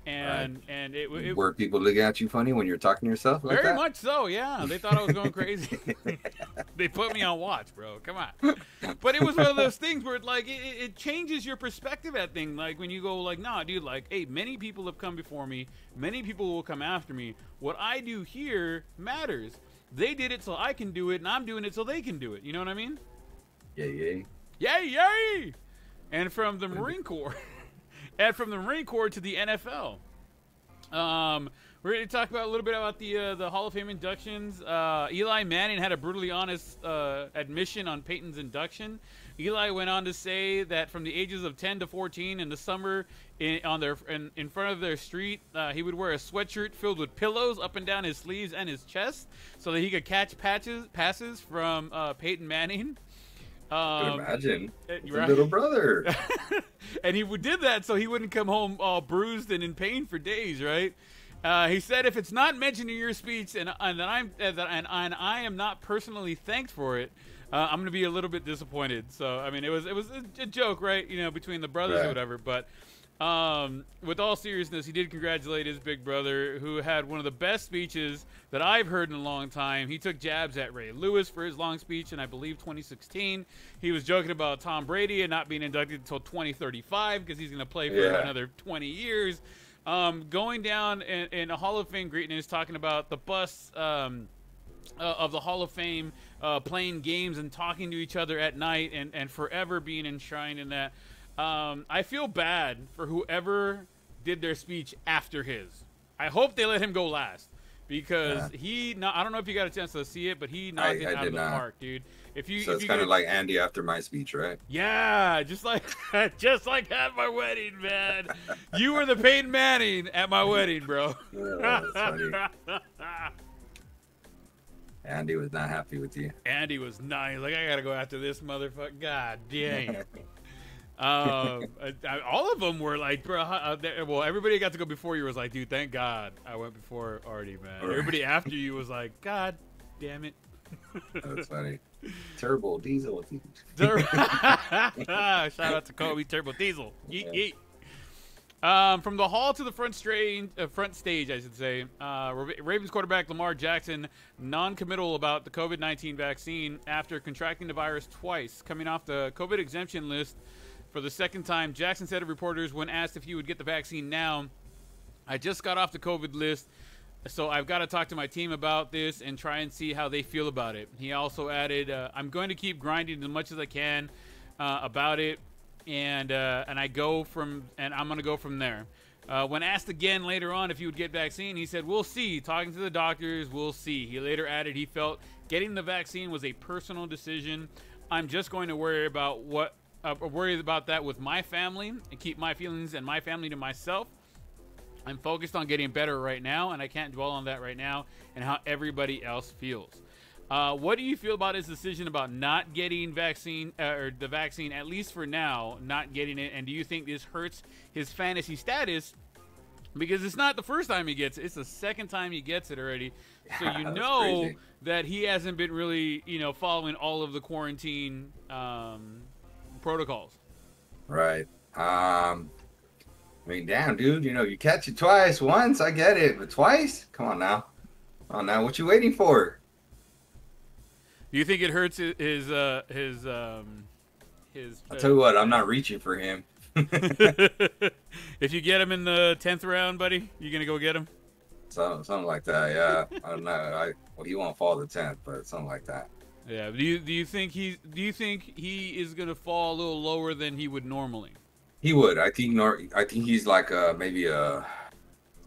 And and it, it Were people looking at you funny when you're talking to yourself? Like very that? much so, yeah. They thought I was going crazy. they put me on watch, bro. Come on. But it was one of those things where, it, like, it, it- changes your perspective at thing. Like when you go, like, nah, dude, like, hey, many people have come before me. Many people will come after me. What I do here matters. They did it so I can do it, and I'm doing it so they can do it. You know what I mean? Yeah, yeah. Yay, yay! And from the Marine Corps, and from the Marine Corps to the NFL. Um, we're going to talk about a little bit about the uh, the Hall of Fame inductions. Uh, Eli Manning had a brutally honest uh, admission on Peyton's induction. Eli went on to say that from the ages of 10 to 14 in the summer, in, on their in, in front of their street, uh, he would wear a sweatshirt filled with pillows up and down his sleeves and his chest, so that he could catch patches passes from uh, Peyton Manning. Um, imagine. a right. little brother. and he did that so he wouldn't come home all bruised and in pain for days, right? Uh, he said, "If it's not mentioned in your speech, and and that I'm and, and I am not personally thanked for it, uh, I'm going to be a little bit disappointed." So, I mean, it was it was a, a joke, right? You know, between the brothers or whatever. But um, with all seriousness, he did congratulate his big brother, who had one of the best speeches that I've heard in a long time. He took jabs at Ray Lewis for his long speech in, I believe, 2016. He was joking about Tom Brady and not being inducted until 2035 because he's going to play for Yeah. another 20 years. Um, going down in, in a Hall of Fame greatness, talking about the bus. Um, uh, of the Hall of Fame, uh, playing games and talking to each other at night, and, and forever being enshrined in that. Um, I feel bad for whoever did their speech after his. I hope they let him go last because Yeah. he. No, I don't know if you got a chance to see it, but he knocked I- it I out of the not. park, dude. If you, so if it's you kind of like Andy after my speech, right? yeah, just like just like at my wedding, man. You were the Peyton Manning at my wedding, bro. Yeah. Andy was not happy with you. Andy was nice. Like I gotta go after this motherfucker. God dang. Um, I, I- all of them were like, bro. uh, they- well, everybody got to go before you was like, dude, thank God I went before Artie, man. Right. Everybody after you was like, God damn it. That's funny. Turbo diesel. Shout out to Kobe Turbo Diesel. Yeet, yeet. Um, from the hall to the front stage, uh, front stage, I should say. Uh, Ravens quarterback Lamar Jackson non-committal about the COVID-19 vaccine after contracting the virus twice, coming off the COVID exemption list for the second time. Jackson said to reporters when asked if he would get the vaccine now, "I just got off the COVID list." so I've got to talk to my team about this and try and see how they feel about it. He also added, uh, "I'm going to keep grinding as much as I can uh, about it, and uh, and I go from and I'm going to go from there." Uh, when asked again later on if he would get vaccine, he said, "We'll see. Talking to the doctors, we'll see." He later added he felt getting the vaccine was a personal decision. I'm just going to worry about what uh, worry about that with my family and keep my feelings and my family to myself. I'm focused on getting better right now, and I can't dwell on that right now and how everybody else feels. Uh, what do you feel about his decision about not getting vaccine uh, or the vaccine at least for now, not getting it? And do you think this hurts his fantasy status? Because it's not the first time he gets it; it's the second time he gets it already. So you know crazy. that he hasn't been really, you know, following all of the quarantine um, protocols. Right. Um. I mean, damn, dude. You know, you catch it twice. Once, I get it, but twice? Come on now. Come on now. What you waiting for? Do you think it hurts his his uh, his um, his? I'll tell you what. I'm not reaching for him. if you get him in the tenth round, buddy, you gonna go get him? So, something like that. Yeah. I don't know. I well, he won't fall the tenth, but something like that. Yeah. Do you do you think he do you think he is gonna fall a little lower than he would normally? He would. I think. Nor. I think he's like a maybe a.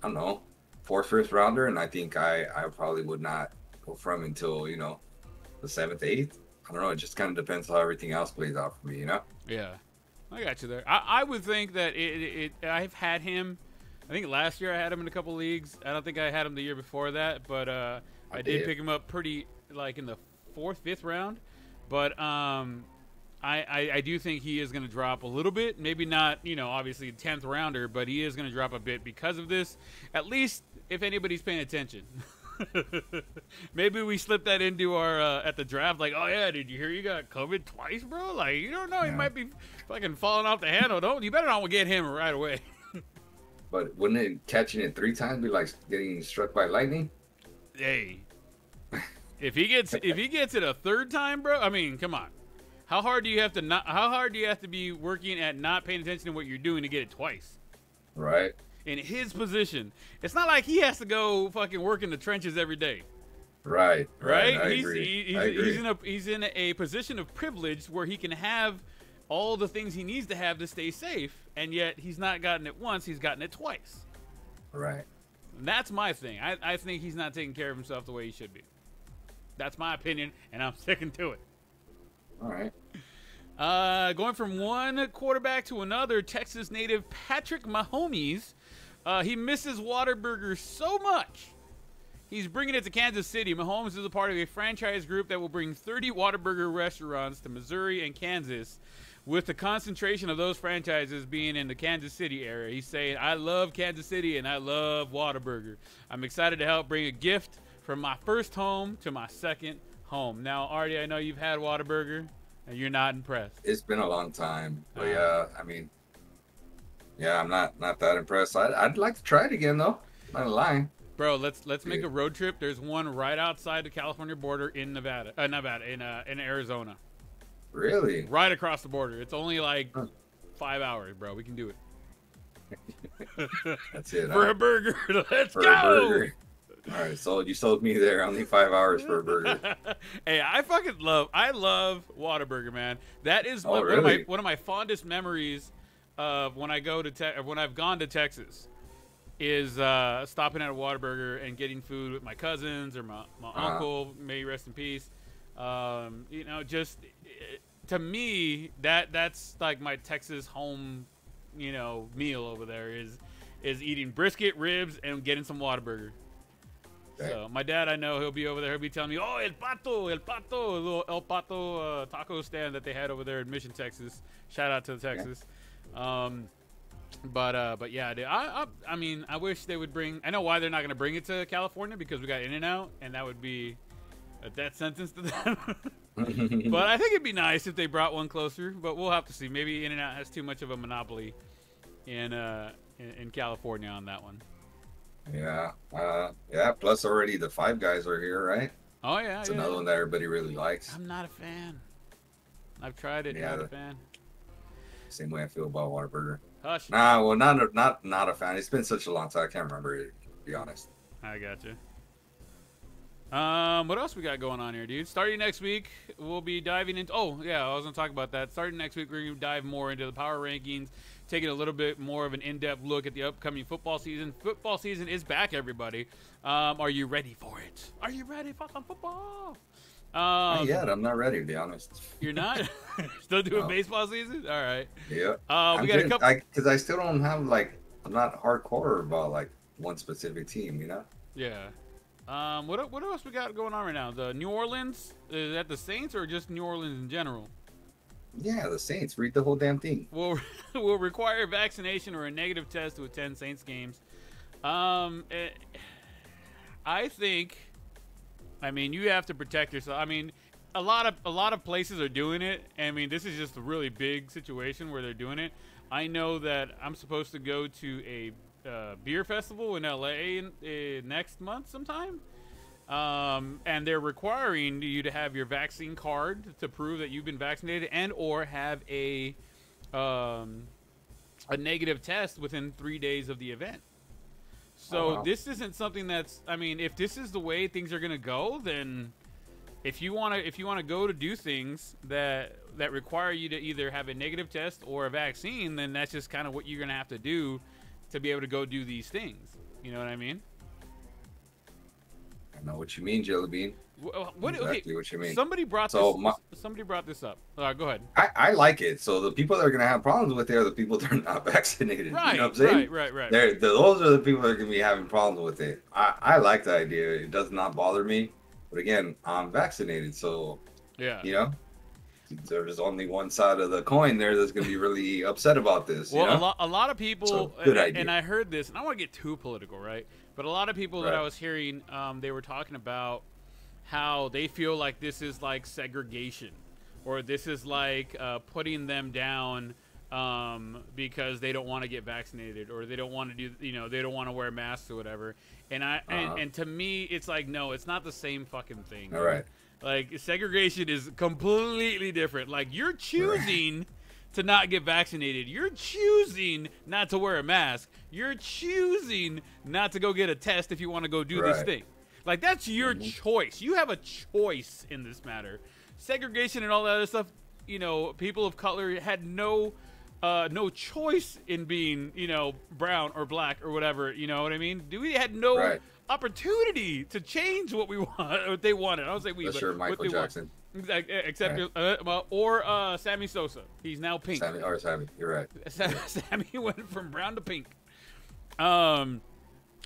I don't know, fourth, fifth rounder, and I think I I probably would not go from until you know, the seventh, eighth. I don't know. It just kind of depends how everything else plays out for me. You know. Yeah, I got you there. I, I would think that it, it, it. I've had him. I think last year I had him in a couple leagues. I don't think I had him the year before that, but uh, I, I did. did. pick him up pretty like in the fourth, fifth round. But um, I, I, I do think he is going to drop a little bit. Maybe not, you know, obviously tenth rounder, but he is going to drop a bit because of this. At least if anybody's paying attention. Maybe we slip that into our uh, at the draft. Like, oh yeah, did you hear you got COVID twice, bro? Like, you don't know, he might be fucking falling off the handle. Don't you better not get him right away. But wouldn't it catching it three times be like getting struck by lightning? hey, if he gets if he gets it a third time, bro. I mean, come on. How hard do you have to not? How hard do you have to be working at not paying attention to what you're doing to get it twice? Right. In his position, it's not like he has to go fucking work in the trenches every day. Right. right? I he's, agree. he- he's, I agree. he's in a he's in a position of privilege where he can have all the things he needs to have to stay safe, and yet he's not gotten it once; he's gotten it twice. right. And that's my thing. I, I think he's not taking care of himself the way he should be. That's my opinion, and I'm sticking to it. All right. Uh, going from one quarterback to another, Texas native Patrick Mahomes, uh, he misses Whataburger so much. He's bringing it to Kansas City. Mahomes is a part of a franchise group that will bring 30 Whataburger restaurants to Missouri and Kansas, with the concentration of those franchises being in the Kansas City area. He's saying, I love Kansas City and I love Whataburger. I'm excited to help bring a gift from my first home to my second home. Now, Artie, I know you've had Whataburger and you're not impressed. It's been a long time, but Uh. yeah, I mean, yeah, I'm not not that impressed. I'd, I'd like to try it again though. Not lying. Bro, let's let's make a road trip. There's one right outside the California border in Nevada, uh, Nevada in uh, in Arizona, Really? right across the border. It's only like Huh. five hours, bro. We can do it That's it. for huh? a burger. Let's For go. All right, sold. You sold me there. Only five hours for a burger. hey, I fucking love. I love Whataburger, man. That is Oh, one, one of my really? one of my fondest memories of when I go to te- when I've gone to Texas. Is uh, stopping at a Whataburger and getting food with my cousins or my, my Uh-huh. uncle, may rest in peace. Um, you know, just eh, to me that that's like my Texas home, you know, meal over there is is eating brisket, ribs, and getting some Whataburger. So my dad, I know he'll be over there. He'll be telling me, "Oh, El Pato, El Pato, a little El Pato uh, taco stand that they had over there in Mission, Texas. Shout out to the Texas." Um, but uh, but yeah, dude, I, I I mean, I wish they would bring. I know why they're not going to bring it to California because we got In-N-Out, and that would be a death sentence to them. but I think it'd be nice if they brought one closer. But we'll have to see. Maybe In-N-Out has too much of a monopoly in uh in, in California on that one. Yeah. Uh, yeah. Plus, already the five guys are here, right? Oh yeah, It's yeah. another one that everybody really likes. I'm not a fan. I've tried it. Yeah, not a fan. Same way I feel about Whataburger. Hush. Nah, well, not a, not not a fan. It's been such a long time. I can't remember it. To be honest. I gotcha. Um, what else we got going on here, dude? Starting next week, we'll be diving into. Oh, yeah, I was gonna talk about that. Starting next week, we're gonna dive more into the power rankings, taking a little bit more of an in-depth look at the upcoming football season. Football season is back, everybody. Um, are you ready for it? Are you ready for some football? Not Um, yet. I'm not ready to be honest. You're not still doing No. baseball season. All right. Yeah. Uh, we I'm got a couple. I because I still don't have like I'm not hardcore about like one specific team. You know. Yeah. Um, what what else we got going on right now? The New Orleans is that the Saints or just New Orleans in general? Yeah, the Saints read the whole damn thing. Will will require vaccination or a negative test to attend Saints games. Um, eh, I think. I mean, you have to protect yourself. I mean, a lot of a lot of places are doing it. I mean, this is just a really big situation where they're doing it. I know that I'm supposed to go to a uh, beer festival in LA in, uh, next month sometime. Um, and they're requiring you to have your vaccine card to prove that you've been vaccinated and or have a um, a negative test within three days of the event. So Oh, wow. this isn't something that's. I mean, if this is the way things are going to go, then if you want to, if you want to go to do things that that require you to either have a negative test or a vaccine, then that's just kind of what you're going to have to do to be able to go do these things. You know what I mean? I know what you mean, Jelly Bean. Uh, What, exactly okay, what you mean. somebody brought So this. my- somebody brought this up. Uh, go ahead. I, I like it. So the people that are gonna have problems with it are the people that are not vaccinated. Right, you know what I'm saying? right, right, right. They're, the those are the people that are gonna be having problems with it. I, I like the idea. It does not bother me. But again, I'm vaccinated, so Yeah. you know, there's only one side of the coin there that's gonna be really upset about this. Well, you know? a lot, a lot of people, So, and, and I heard this, and I want to get too political, right? But a lot of people that I was hearing, um, they were talking about how they feel like this is like segregation, or this is like uh, putting them down um, because they don't want to get vaccinated, or they don't want to do, you know, they don't want to wear masks or whatever. And I, Uh-huh. and, and to me, it's like, no, it's not the same fucking thing. All right. Like segregation is completely different. Like you're choosing to not get vaccinated. You're choosing not to wear a mask. You're choosing not to go get a test if you want to go do this thing. Like that's your Mhm. choice. You have a choice in this matter. Segregation and all that other stuff, you know, people of color had no uh, no choice in being, you know, brown or black or whatever. You know what I mean? Do we had no Right. opportunity to change what we want, what they wanted. I was like, we, but what Michael Jackson. want. Jackson. Exact- Except, Right. uh, well, or uh, Sammy Sosa. He's now pink. Sammy, or Sammy, you're right. Sam- Sammy went from brown to pink. Um,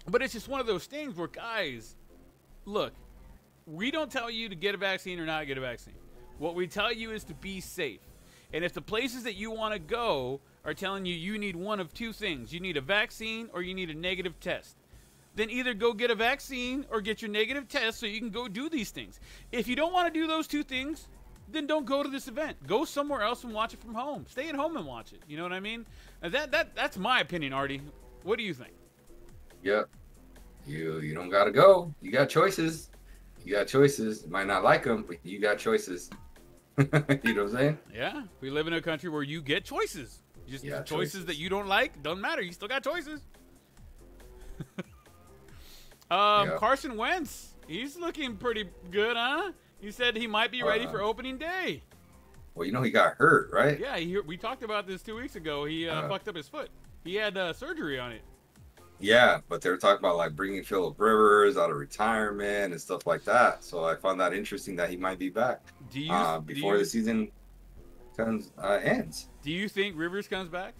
but it's just one of those things where guys, look, we don't tell you to get a vaccine or not get a vaccine. What we tell you is to be safe. And if the places that you want to go are telling you you need one of two things, you need a vaccine or you need a negative test, then either go get a vaccine or get your negative test so you can go do these things. If you don't want to do those two things, then don't go to this event. Go somewhere else and watch it from home. Stay at home and watch it. You know what I mean? Uh, that that that's my opinion, Artie. What do you think? Yep. You you don't gotta go. You got choices. You got choices. You might not like them, but you got choices. you know what I'm saying? Yeah, we live in a country where you get choices. Just choices, choices. that you don't like doesn't matter. You still got choices. um, Yeah. Carson Wentz, he's looking pretty good, huh? He said he might be ready Uh, for opening day. Well, you know he got hurt, right? Yeah, he, we talked about this two weeks ago. He uh, Uh. fucked up his foot. He had uh, surgery on it. Yeah, but they were talking about like bringing Philip Rivers out of retirement and stuff like that. So I found that interesting that he might be back Do you uh, do before you, the season comes uh, ends. do you think Rivers comes back?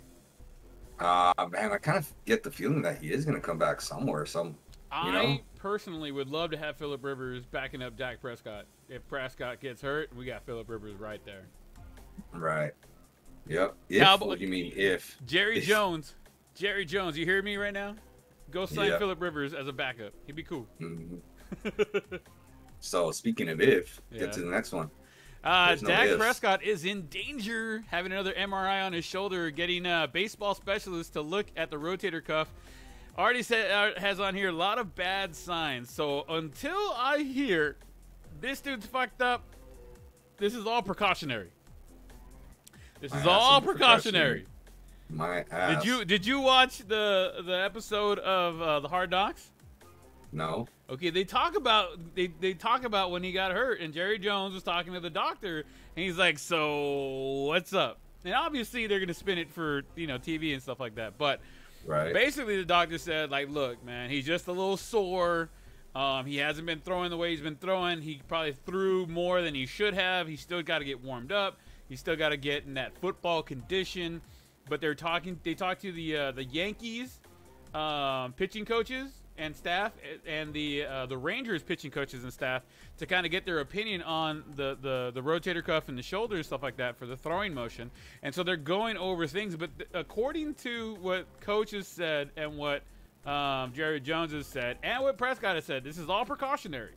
Uh, man, I kind of get the feeling that he is going to come back somewhere. Some I know? personally would love to have Philip Rivers backing up Dak Prescott. If Prescott gets hurt, we got Philip Rivers right there. right. Yep. If Cowboy- what do you mean if? Jerry If- Jones, Jerry Jones, you hear me right now? Go sign Yeah. Philip Rivers as a backup. He'd be cool. Mhm. So speaking of if, Yeah. get to the next one. Uh, There's no Dak ifs. Prescott is in danger, having another MRI on his shoulder, getting a baseball specialist to look at the rotator cuff. Already said uh, has on here a lot of bad signs. So until I hear this dude's fucked up, this is all precautionary. This is all precautionary. My ass. Did you did you watch the the episode of uh, the Hard Knocks? No. Okay, they talk about they, they talk about when he got hurt, and Jerry Jones was talking to the doctor, and he's like, "So what's up?" And obviously they're gonna spin it for you know TV and stuff like that. But Right. basically, the doctor said, like, "Look, man, he's just a little sore. Um, he hasn't been throwing the way he's been throwing. He probably threw more than he should have. He's still got to get warmed up. He's still got to get in that football condition." But they're talking. They talked to the uh, the Yankees um, pitching coaches and staff, and the uh, the Rangers pitching coaches and staff to kind of get their opinion on the, the the rotator cuff and the shoulder and stuff like that for the throwing motion. And so they're going over things. But th- according to what coaches said and what um, Jerry Jones has said and what Prescott has said, this is all precautionary.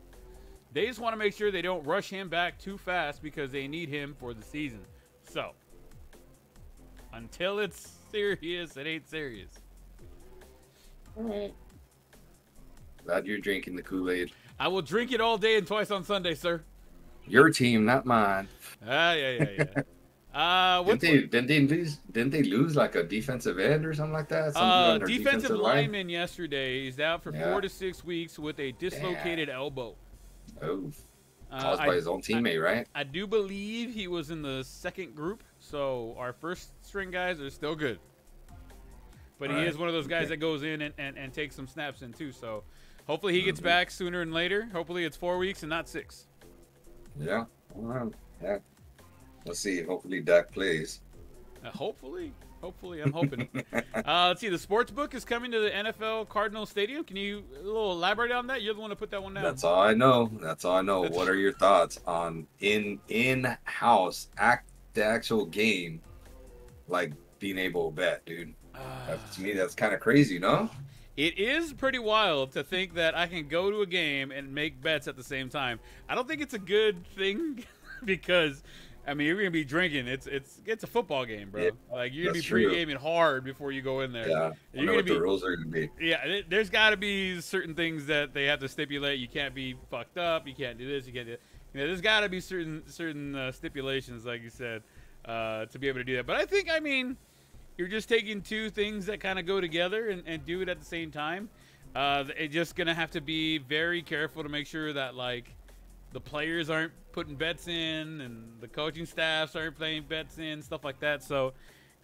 They just want to make sure they don't rush him back too fast because they need him for the season. So until it's serious, it ain't serious. Glad you're drinking the Kool Aid. I will drink it all day and twice on Sunday, sir. Your team, not mine. Ah, yeah, yeah, yeah. uh, Didn't they? Didn't they lose? Didn't they lose like a defensive end or something like that? Something uh, defensive line? lineman yesterday is out for Yeah. four to six weeks with a dislocated elbow. Oh, Uh, caused I, by his own teammate, right? I do believe he was in the second group, so our first string guys are still good. But he Alright, is one of those guys okay. that goes in and, and, and takes some snaps in too. So hopefully he gets Mhm. back sooner and later. Hopefully it's four weeks and not six. Yeah. Yeah. Let's see. Hopefully Dak plays. Uh, hopefully, hopefully, I'm hoping. uh, let's see. The sports book is coming to the NFL Cardinal Stadium. Can you a little elaborate on that? You're the one to put that one down. That's all I know. That's all I know. That's- What are your thoughts on in in house act the actual game, like being able to bet, dude? Uh, to me, that's kind of crazy, no? It is pretty wild to think that I can go to a game and make bets at the same time. I don't think it's a good thing because I mean you're gonna be drinking. It's it's it's a football game, bro. Yeah, like you're gonna be pre-gaming hard before you go in there. Yeah. You're gonna what the rules are gonna be. yeah. th- There's got to be certain things that they have to stipulate. You can't be fucked up. You can't do this. You can't do. You know, there's got to be certain certain uh, stipulations, like you said, uh, to be able to do that. But I think I mean you're just taking two things that kind of go together and, and do it at the same time. Uh, it's just gonna have to be very careful to make sure that like the players aren't putting bets in and the coaching staffs aren't playing bets in stuff like that. So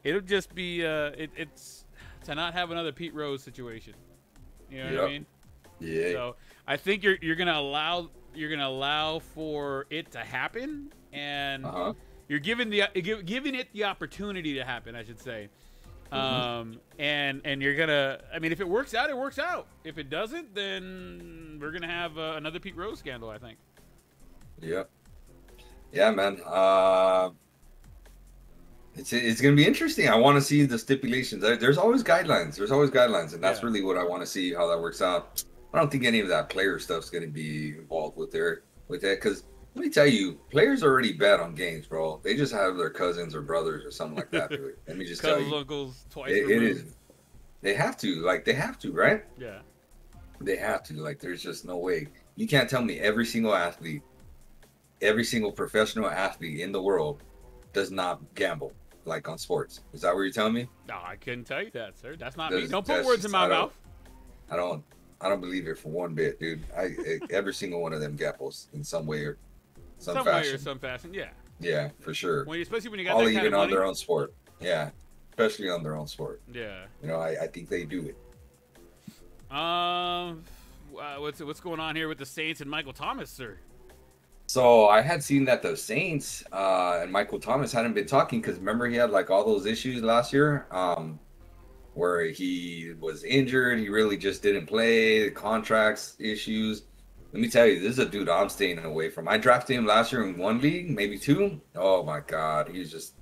it'll just be uh, it, it's to not have another Pete Rose situation. You know what I mean? Yeah. So I think you're you're gonna allow you're gonna allow for it to happen and Uh huh. You're giving the gi- giving it the opportunity to happen i should say um, and and you're gonna i mean if it works out it works out if it doesn't then we're gonna have uh, another pete rose scandal i think Yep. Yeah, man. Uh, it's it's gonna be interesting. I want to see the stipulations. There's always guidelines. There's always guidelines, and that's Yeah. really what I want to see how that works out. I don't think any of that player stuff's gonna be involved with their with that because let me tell you, players are already bet on games, bro. They just have their cousins or brothers or something like that. Let me just tell cousins you, uncles twice it, it is. They have to, like, they have to, right? yeah They have to. Like, there's just no way. You can't tell me every single athlete, every single professional athlete in the world does not gamble, like on sports. Is that what you're telling me? no i couldn't tell you that sir that's not me don't put words just- in my I mouth I don't. I don't believe it for one bit, dude. I every single one of them gambles in some way or some, some way fashion. or some fashion yeah Yeah, for sure. when, especially when you got All that even on money their own sport. Yeah, especially on their own sport. yeah You know, I, I think they do it. um uh, what's what's going on here with the saints and michael thomas sir So I had seen that the Saints uh, and Michael Thomas hadn't been talking because remember he had like all those issues last year, um, where he was injured. He really just didn't play. The contracts issues. Let me tell you, this is a dude I'm staying away from. I drafted him last year in one league, maybe two. Oh my god, he's just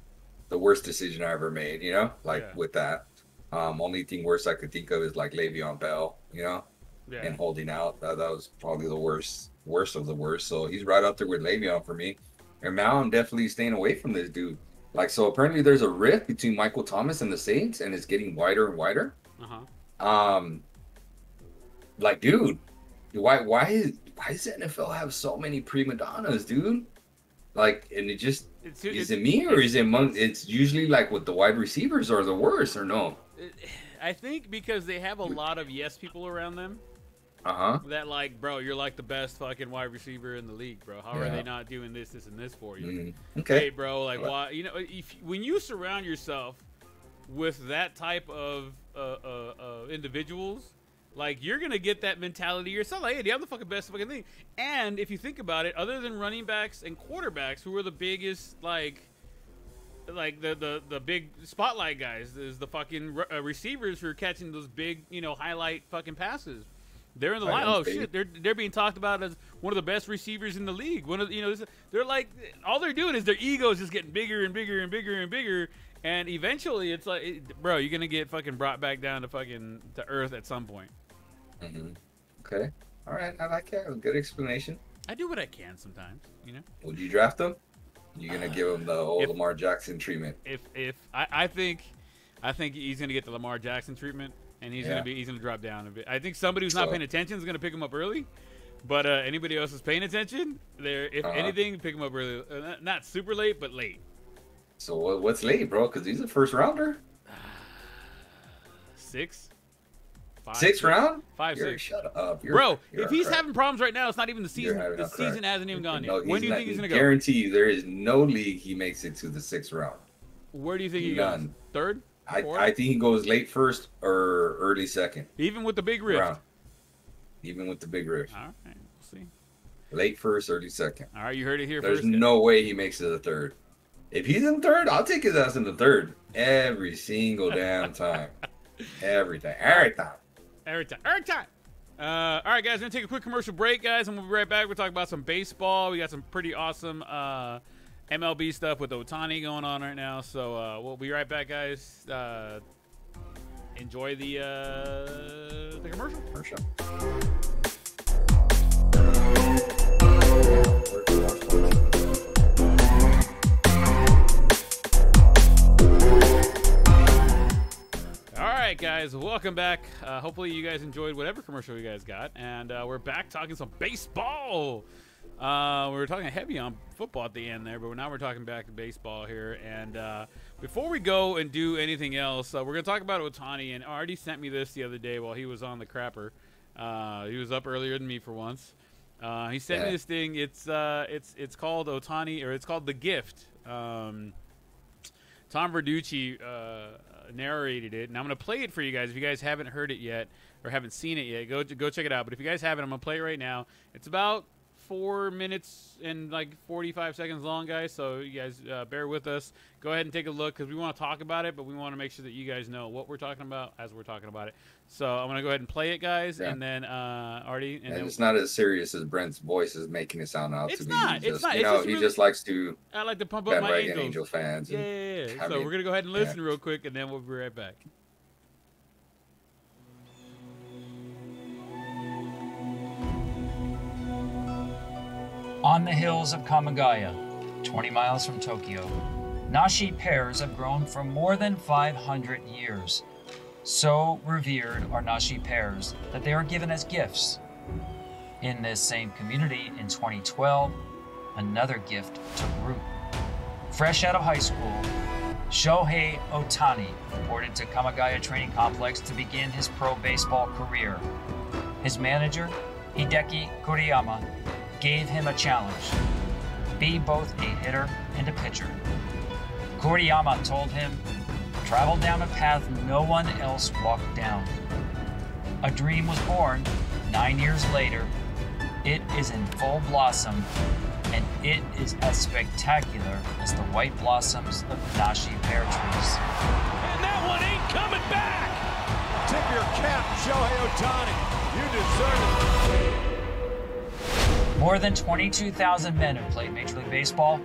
the worst decision I ever made. You know, like Yeah. with that. Um, only thing worse I could think of is like Le'Veon Bell. You know yeah and holding out. That, that was probably the worst, worst of the worst. So he's right up there with Le'Veon for me. And now I'm definitely staying away from this dude. Like, so apparently there's a rift between Michael Thomas and the Saints, and it's getting wider and wider. uh-huh Um, like, dude, why, why is, why does the NFL have so many prima donnas, dude? Like, and it just it's, is it me or is it among? It's usually like with the wide receivers or the worst or no? I think because they have a lot of yes people around them, Uh huh. that like, bro, you're like the best fucking wide receiver in the league, bro. How are they not doing this, this, and this for you? Mm, Hey, okay. bro, like Right. why? You know, if when you surround yourself with that type of uh, uh, uh, individuals, like you're gonna get that mentality yourself. Like, hey, I'm the fucking best fucking thing. And if you think about it, other than running backs and quarterbacks, who are the biggest like. Like the, the the big spotlight guys is the fucking re- uh, receivers who are catching those big you know highlight fucking passes. They're in the line. Oh shit! They're they're being talked about as one of the best receivers in the league. One of you know they're like all they're doing is their ego is just getting bigger and bigger and bigger and bigger. And eventually, it's like, bro, you're gonna get fucking brought back down to fucking to earth at some point. Hmm Okay. All right. I like it. Good explanation. I do what I can sometimes, you know. Would you draft him? You're gonna give him the old If- Lamar Jackson treatment? If if I, I think, I think he's gonna get the Lamar Jackson treatment, and he's Yeah. gonna be he's gonna drop down a bit. I think somebody who's not So- paying attention is gonna pick him up early. But uh, anybody else who's paying attention, they're if Uh-huh. anything, pick him up early. Uh, not- not super late, but late. So what's late, bro? Because he's a first rounder. Six, five, Six round? five, You're, six. Shut up. You're, Bro, you're if he's having problems right now, it's not even the season. The season hasn't even gone No, yet. When do you not- think he's gonna go? Guarantee you, there is no league he makes it to the sixth round. Where do you think he None. goes? Third? I? I think he goes late first or early second Even with the big rift. round, even with the big rift. All right, we'll see. Late first, early second. All right, you heard it here There's first. no way he makes it a third. If he's in third, I'll take his ass in the third every single damn time. Every time. Every time. Every time. Every time. Uh, all right, guys, we're gonna take a quick commercial break, guys, and we'll be right back. We'll talk about some baseball. We got some pretty awesome uh, MLB stuff with Otani going on right now. So uh, we'll be right back, guys. Uh, enjoy the uh, the commercial. For right, guys, welcome back. Uh, hopefully, you guys enjoyed whatever commercial you guys got, and uh, we're back talking some baseball. Uh, we were talking heavy on football at the end there, but now we're talking back to baseball here. And uh, before we go and do anything else, uh, we're going to talk about Otani. And already sent me this the other day while he was on the crapper. Uh, he was up earlier than me for once. Uh, he sent me this thing. It's uh, it's it's called Otani, or it's called The Gift. Um, Tom Verducci uh, narrated it, and I'm going to play it for you guys. If you guys haven't heard it yet or haven't seen it yet, go go check it out. But if you guys haven't, I'm going to play it right now. It's about four minutes and like 45 seconds long, guys. So you guys uh, bear with us. Go ahead and take a look because we want to talk about it, but we want to make sure that you guys know what we're talking about as we're talking about it. So I'm going to go ahead and play it, guys, Yeah. and then uh, Artie, and, And then it's not as serious as Brent's voice is making it sound out It's to be. not, He it's just, not, You it's know, just he really- just likes to I like to pump up my bandwagon angels. Angel fans. Yeah, yeah, yeah. So mean, we're gonna go ahead and yeah. listen real quick, and then we'll be right back. On the hills of Kamagaya, 20 miles from Tokyo, Nashi pears have grown for more than 500 years. So revered are Nashi pears that they are given as gifts. In this same community in 2012, another gift took root. Fresh out of high school, Shohei Otani reported to Kamagaya Training Complex to begin his pro baseball career. His manager, Hideki Kuriyama, gave him a challenge be both a hitter and a pitcher. Kuriyama told him, travel down a path no one else walked down. A dream was born nine years later. It is in full blossom, and it is as spectacular as the white blossoms of Nashi pear trees. And that one ain't coming back. Tip your cap, Shohei Otani. You deserve it. More than 22,000 men have played Major League Baseball.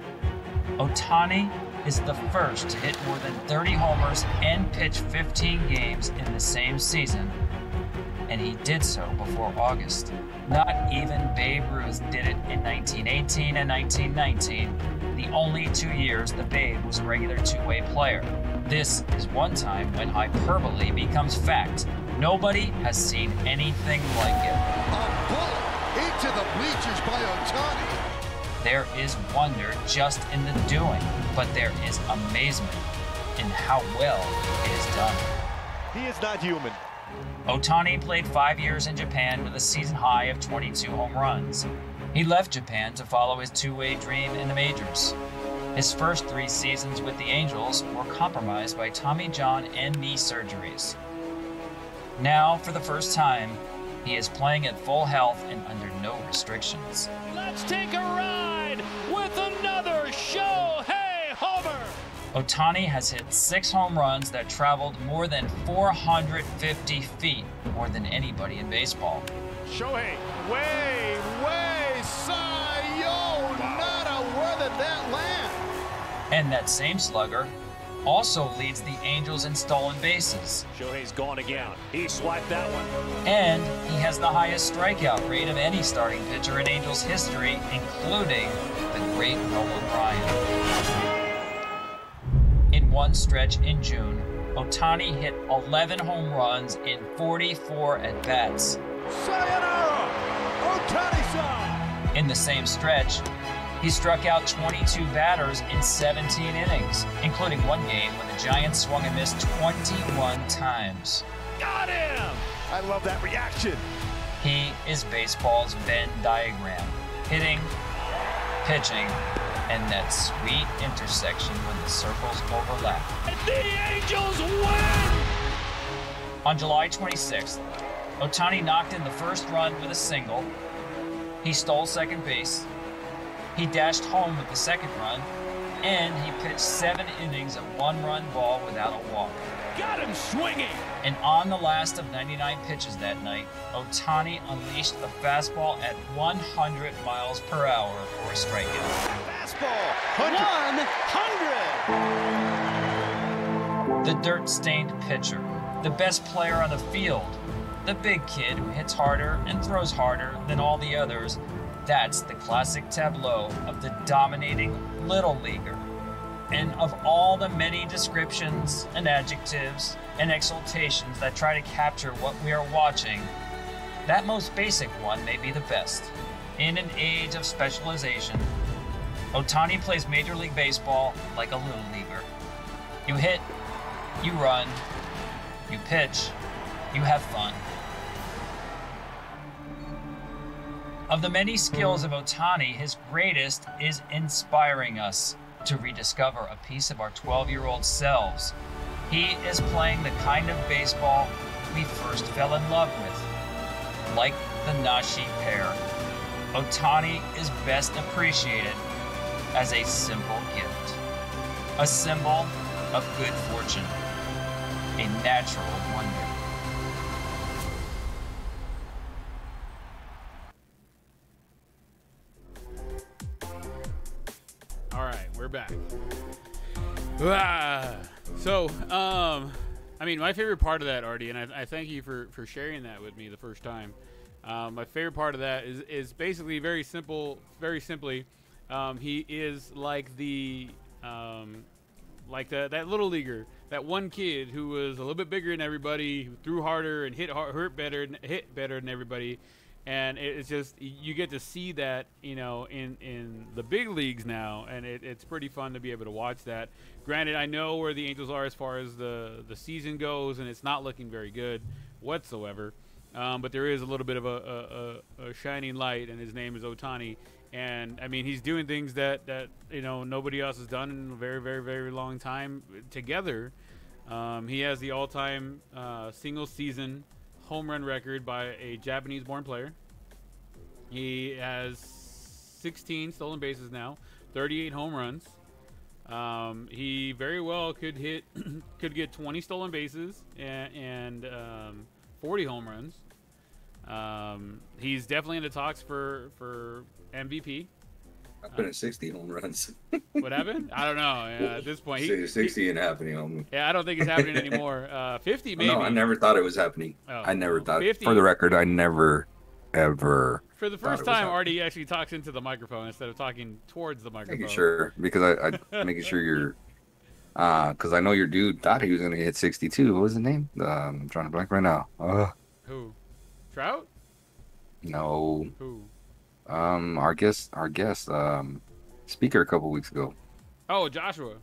Otani is the first to hit more than 30 homers and pitch 15 games in the same season, and he did so before August. Not even Babe Ruth did it in 1918 and 1919, the only two years the Babe was a regular two way player. This is one time when hyperbole becomes fact. Nobody has seen anything like it. A bullet into the bleachers by Otani. There is wonder just in the doing, but there is amazement in how well it is done. He is not human. Otani played five years in Japan with a season high of 22 home runs. He left Japan to follow his two way dream in the majors. His first three seasons with the Angels were compromised by Tommy John and knee surgeries. Now, for the first time, he is playing at full health and under no restrictions. Let's take a ride Otani has hit six home runs that traveled more than 450 feet, more than anybody in baseball. Shohei, way, way, sayonara. Where did that land? And that same slugger also leads the Angels in stolen bases. Shohei's gone again. He swiped that one. And he has the highest strikeout rate of any starting pitcher in Angels history, including the great Nolan Ryan. One stretch in June, Otani hit 11 home runs in 44 at bats. In the same stretch, he struck out 22 batters in 17 innings, including one game when the Giants swung and missed 21 times. Got him. I love that reaction. He is baseball's Venn diagram hitting, pitching, and that sweet intersection when the circles overlap. And the Angels win. On July 26th, Otani knocked in the first run with a single. He stole second base. He dashed home with the second run. And he pitched seven innings of one run ball without a walk. Got him swinging. And on the last of 99 pitches that night, Otani unleashed a fastball at 100 miles per hour for a strikeout. Fastball. 100. The dirt stained pitcher, the best player on the field, the big kid who hits harder and throws harder than all the others. That's the classic tableau of the dominating little leaguer. And of all the many descriptions and adjectives and exaltations that try to capture what we are watching, that most basic one may be the best. In an age of specialization, Otani plays Major League Baseball like a little leaguer. You hit, you run, you pitch, you have fun. Of the many skills of Otani, his greatest is inspiring us to rediscover a piece of our 12 year old selves. He is playing the kind of baseball we first fell in love with, like the Nashi pear. Otani is best appreciated as a simple gift, a symbol of good fortune, a natural wonder. All right, we're back. Ah, so, um, I mean, my favorite part of that, Artie, and I, I thank you for, for sharing that with me the first time. Um, my favorite part of that is, is basically very simple. Very simply, um, he is like the um, like the, that little leaguer, that one kid who was a little bit bigger than everybody, who threw harder and hit hard, hurt better, hit better than everybody. And it's just you get to see that you know in in the big leagues now, and it, it's pretty fun to be able to watch that. Granted, I know where the Angels are as far as the the season goes, and it's not looking very good whatsoever. Um, but there is a little bit of a, a, a, a shining light, and his name is Otani. And I mean, he's doing things that, that you know nobody else has done in a very, very, very long time together. Um, he has the all-time uh, single-season home run record by a Japanese-born player. He has 16 stolen bases now, 38 home runs. Um, he very well could hit, could get 20 stolen bases and, and um, 40 home runs. Um, he's definitely in the talks for for MVP. I've been at 60 home runs. What happened? I don't know. Yeah, at this point, he, 60 and happening. home. yeah, I don't think it's happening anymore. Uh, 50 maybe. No, I never thought it was happening. Oh, I never thought. 50. For the record, I never, ever. For the first time. Artie actually talks into the microphone instead of talking towards the microphone. Making sure because I, I making sure you're. Uh, because I know your dude thought he was gonna hit 62. What was his name? Um, I'm trying to blank right now. Uh, Who? Trout? no. Who? Um, our guest, our guest, um, speaker a couple weeks ago. Oh, Joshua.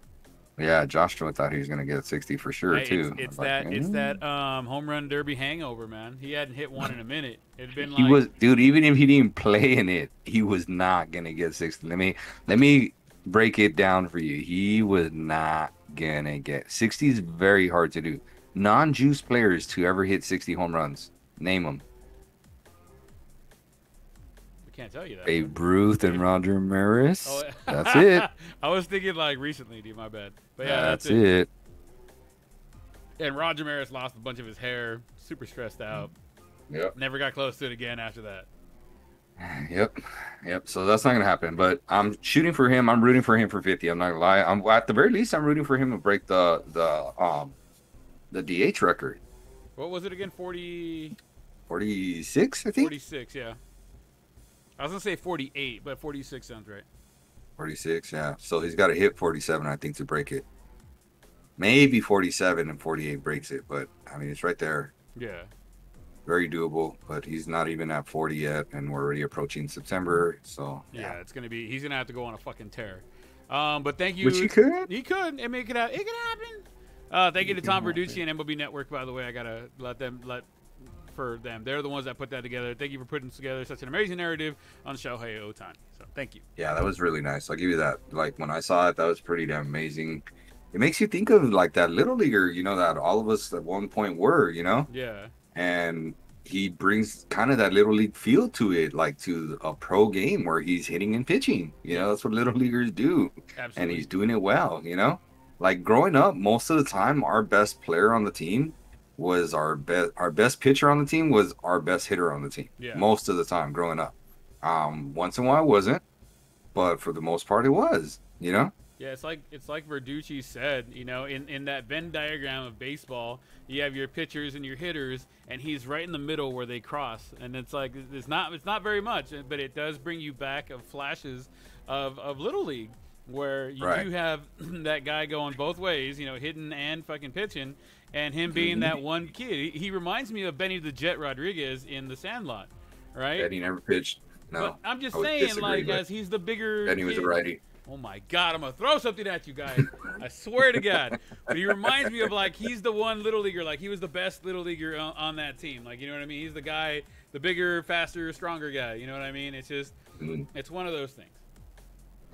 Yeah, Joshua thought he was gonna get 60 for sure Hey, too. It's, it's that like, it's "Mm." that um, home run derby hangover, man. He hadn't hit one in a minute. It'd been like... He was, dude. Even if he didn't play in it, he was not gonna get 60. Let me let me break it down for you. He was not gonna get 60. Is very hard to do. Non-juice players to ever hit 60 home runs. Name them: can't tell you that. Babe Ruth and Roger Maris. Oh, That's it. I was thinking like recently, dude. My bad. But yeah, That's, that's, it. it. And Roger Maris lost a bunch of his hair, super stressed out. Yep. Never got close to it again after that. Yep, yep. So that's not gonna happen. But I'm shooting for him. I'm rooting for him for 50. I'm not gonna lie. I'm at the very least, I'm rooting for him to break the the um the DH record. What was it again? 40, 46, I think. 46, yeah. I was gonna say 48, but 46 sounds right. 46, yeah. So he's got to hit 47, I think, to break it. Maybe 47 and 48 breaks it, but I mean, it's right there. Yeah. Very doable, but he's not even at 40 yet, and we're already approaching September. So Yeah, it's gonna be. He's gonna have to go on a fucking tear. Um, but thank you. which he could. He could. I mean, it out. It could happen. Uh, thank you to Tom Verducci and MLB Network. By the way, I gotta let them let for them. They're the ones that put that together. Thank you for putting together such an amazing narrative on Shohei Otani. So thank you. Yeah, that was really nice. I'll give you that. Like when I saw it, that was pretty damn amazing. It makes you think of like that little leaguer, you know, that all of us at one point were, you know, Yeah. and he brings kind of that little league feel to it, like to a pro game where he's hitting and pitching. You know, that's what little leaguers do. Absolutely. and he's doing it well, you know? Like growing up, most of the time our best player on the team was our best our best pitcher on the team was our best hitter on the team. Yeah. Most of the time growing up. Um once in a while it wasn't, but for the most part it was, you know? Yeah, it's like it's like Verducci said, you know, in, in that Venn diagram of baseball, you have your pitchers and your hitters, and he's right in the middle where they cross, and it's like it's not it's not very much, but it does bring you back of flashes of, of little league where you Right. do have that guy going both ways, you know, hitting and fucking pitching, and him being Mm-hmm. that one kid. He, he reminds me of Benny the Jet Rodriguez in The Sandlot, right? Benny never pitched. No. But I'm just saying, like, as he's the bigger. Benny was a righty. Oh my god, I'm gonna throw something at you guys. I swear to God. But he reminds me of like he's the one little leaguer, like he was the best little leaguer on, on that team. Like you know what I mean? He's the guy, the bigger, faster, stronger guy. You know what I mean? It's just, Mm. it's one of those things.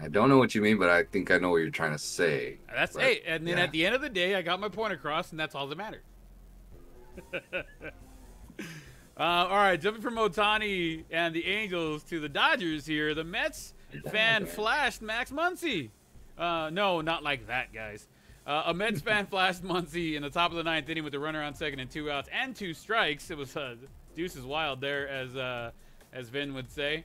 I don't know what you mean, but I think I know what you're trying to say. That's Right. hey, and then Yeah. at the end of the day, I got my point across, and that's all that matters. uh, all right, jumping from Otani and the Angels to the Dodgers here. The Mets fan flashed Max Muncy. Uh, no, not like that, guys. Uh, a Mets fan flashed Muncy in the top of the ninth inning with a runner on second and two outs and two strikes. It was uh, deuces wild there, as uh, as Vin would say.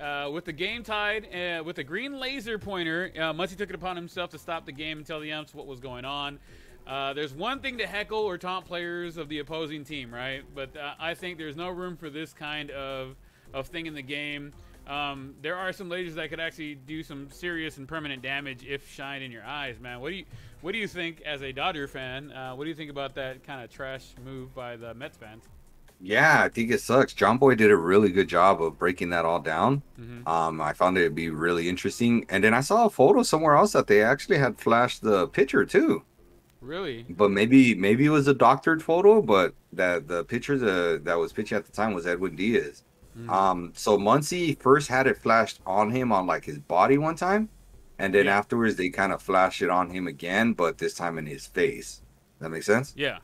Uh, with the game tied, uh, with a green laser pointer, uh, Muncy took it upon himself to stop the game and tell the umps what was going on. Uh, there's one thing to heckle or taunt players of the opposing team, right? But uh, I think there's no room for this kind of of thing in the game. Um, there are some lasers that could actually do some serious and permanent damage if shine in your eyes, man. What do you What do you think as a Dodger fan? Uh, what do you think about that kind of trash move by the Mets fans? Yeah, I think it sucks. John Boy did a really good job of breaking that all down. Mm-hmm. Um, I found it to be really interesting. And then I saw a photo somewhere else that they actually had flashed the picture too. Really? But maybe maybe it was a doctored photo, but that the picture the, that was pitching at the time was Edwin Diaz. Mhm. Um, so Muncy first had it flashed on him on like his body one time, and then Yeah. afterwards they kind of flashed it on him again, but this time in his face. That makes sense. Yeah.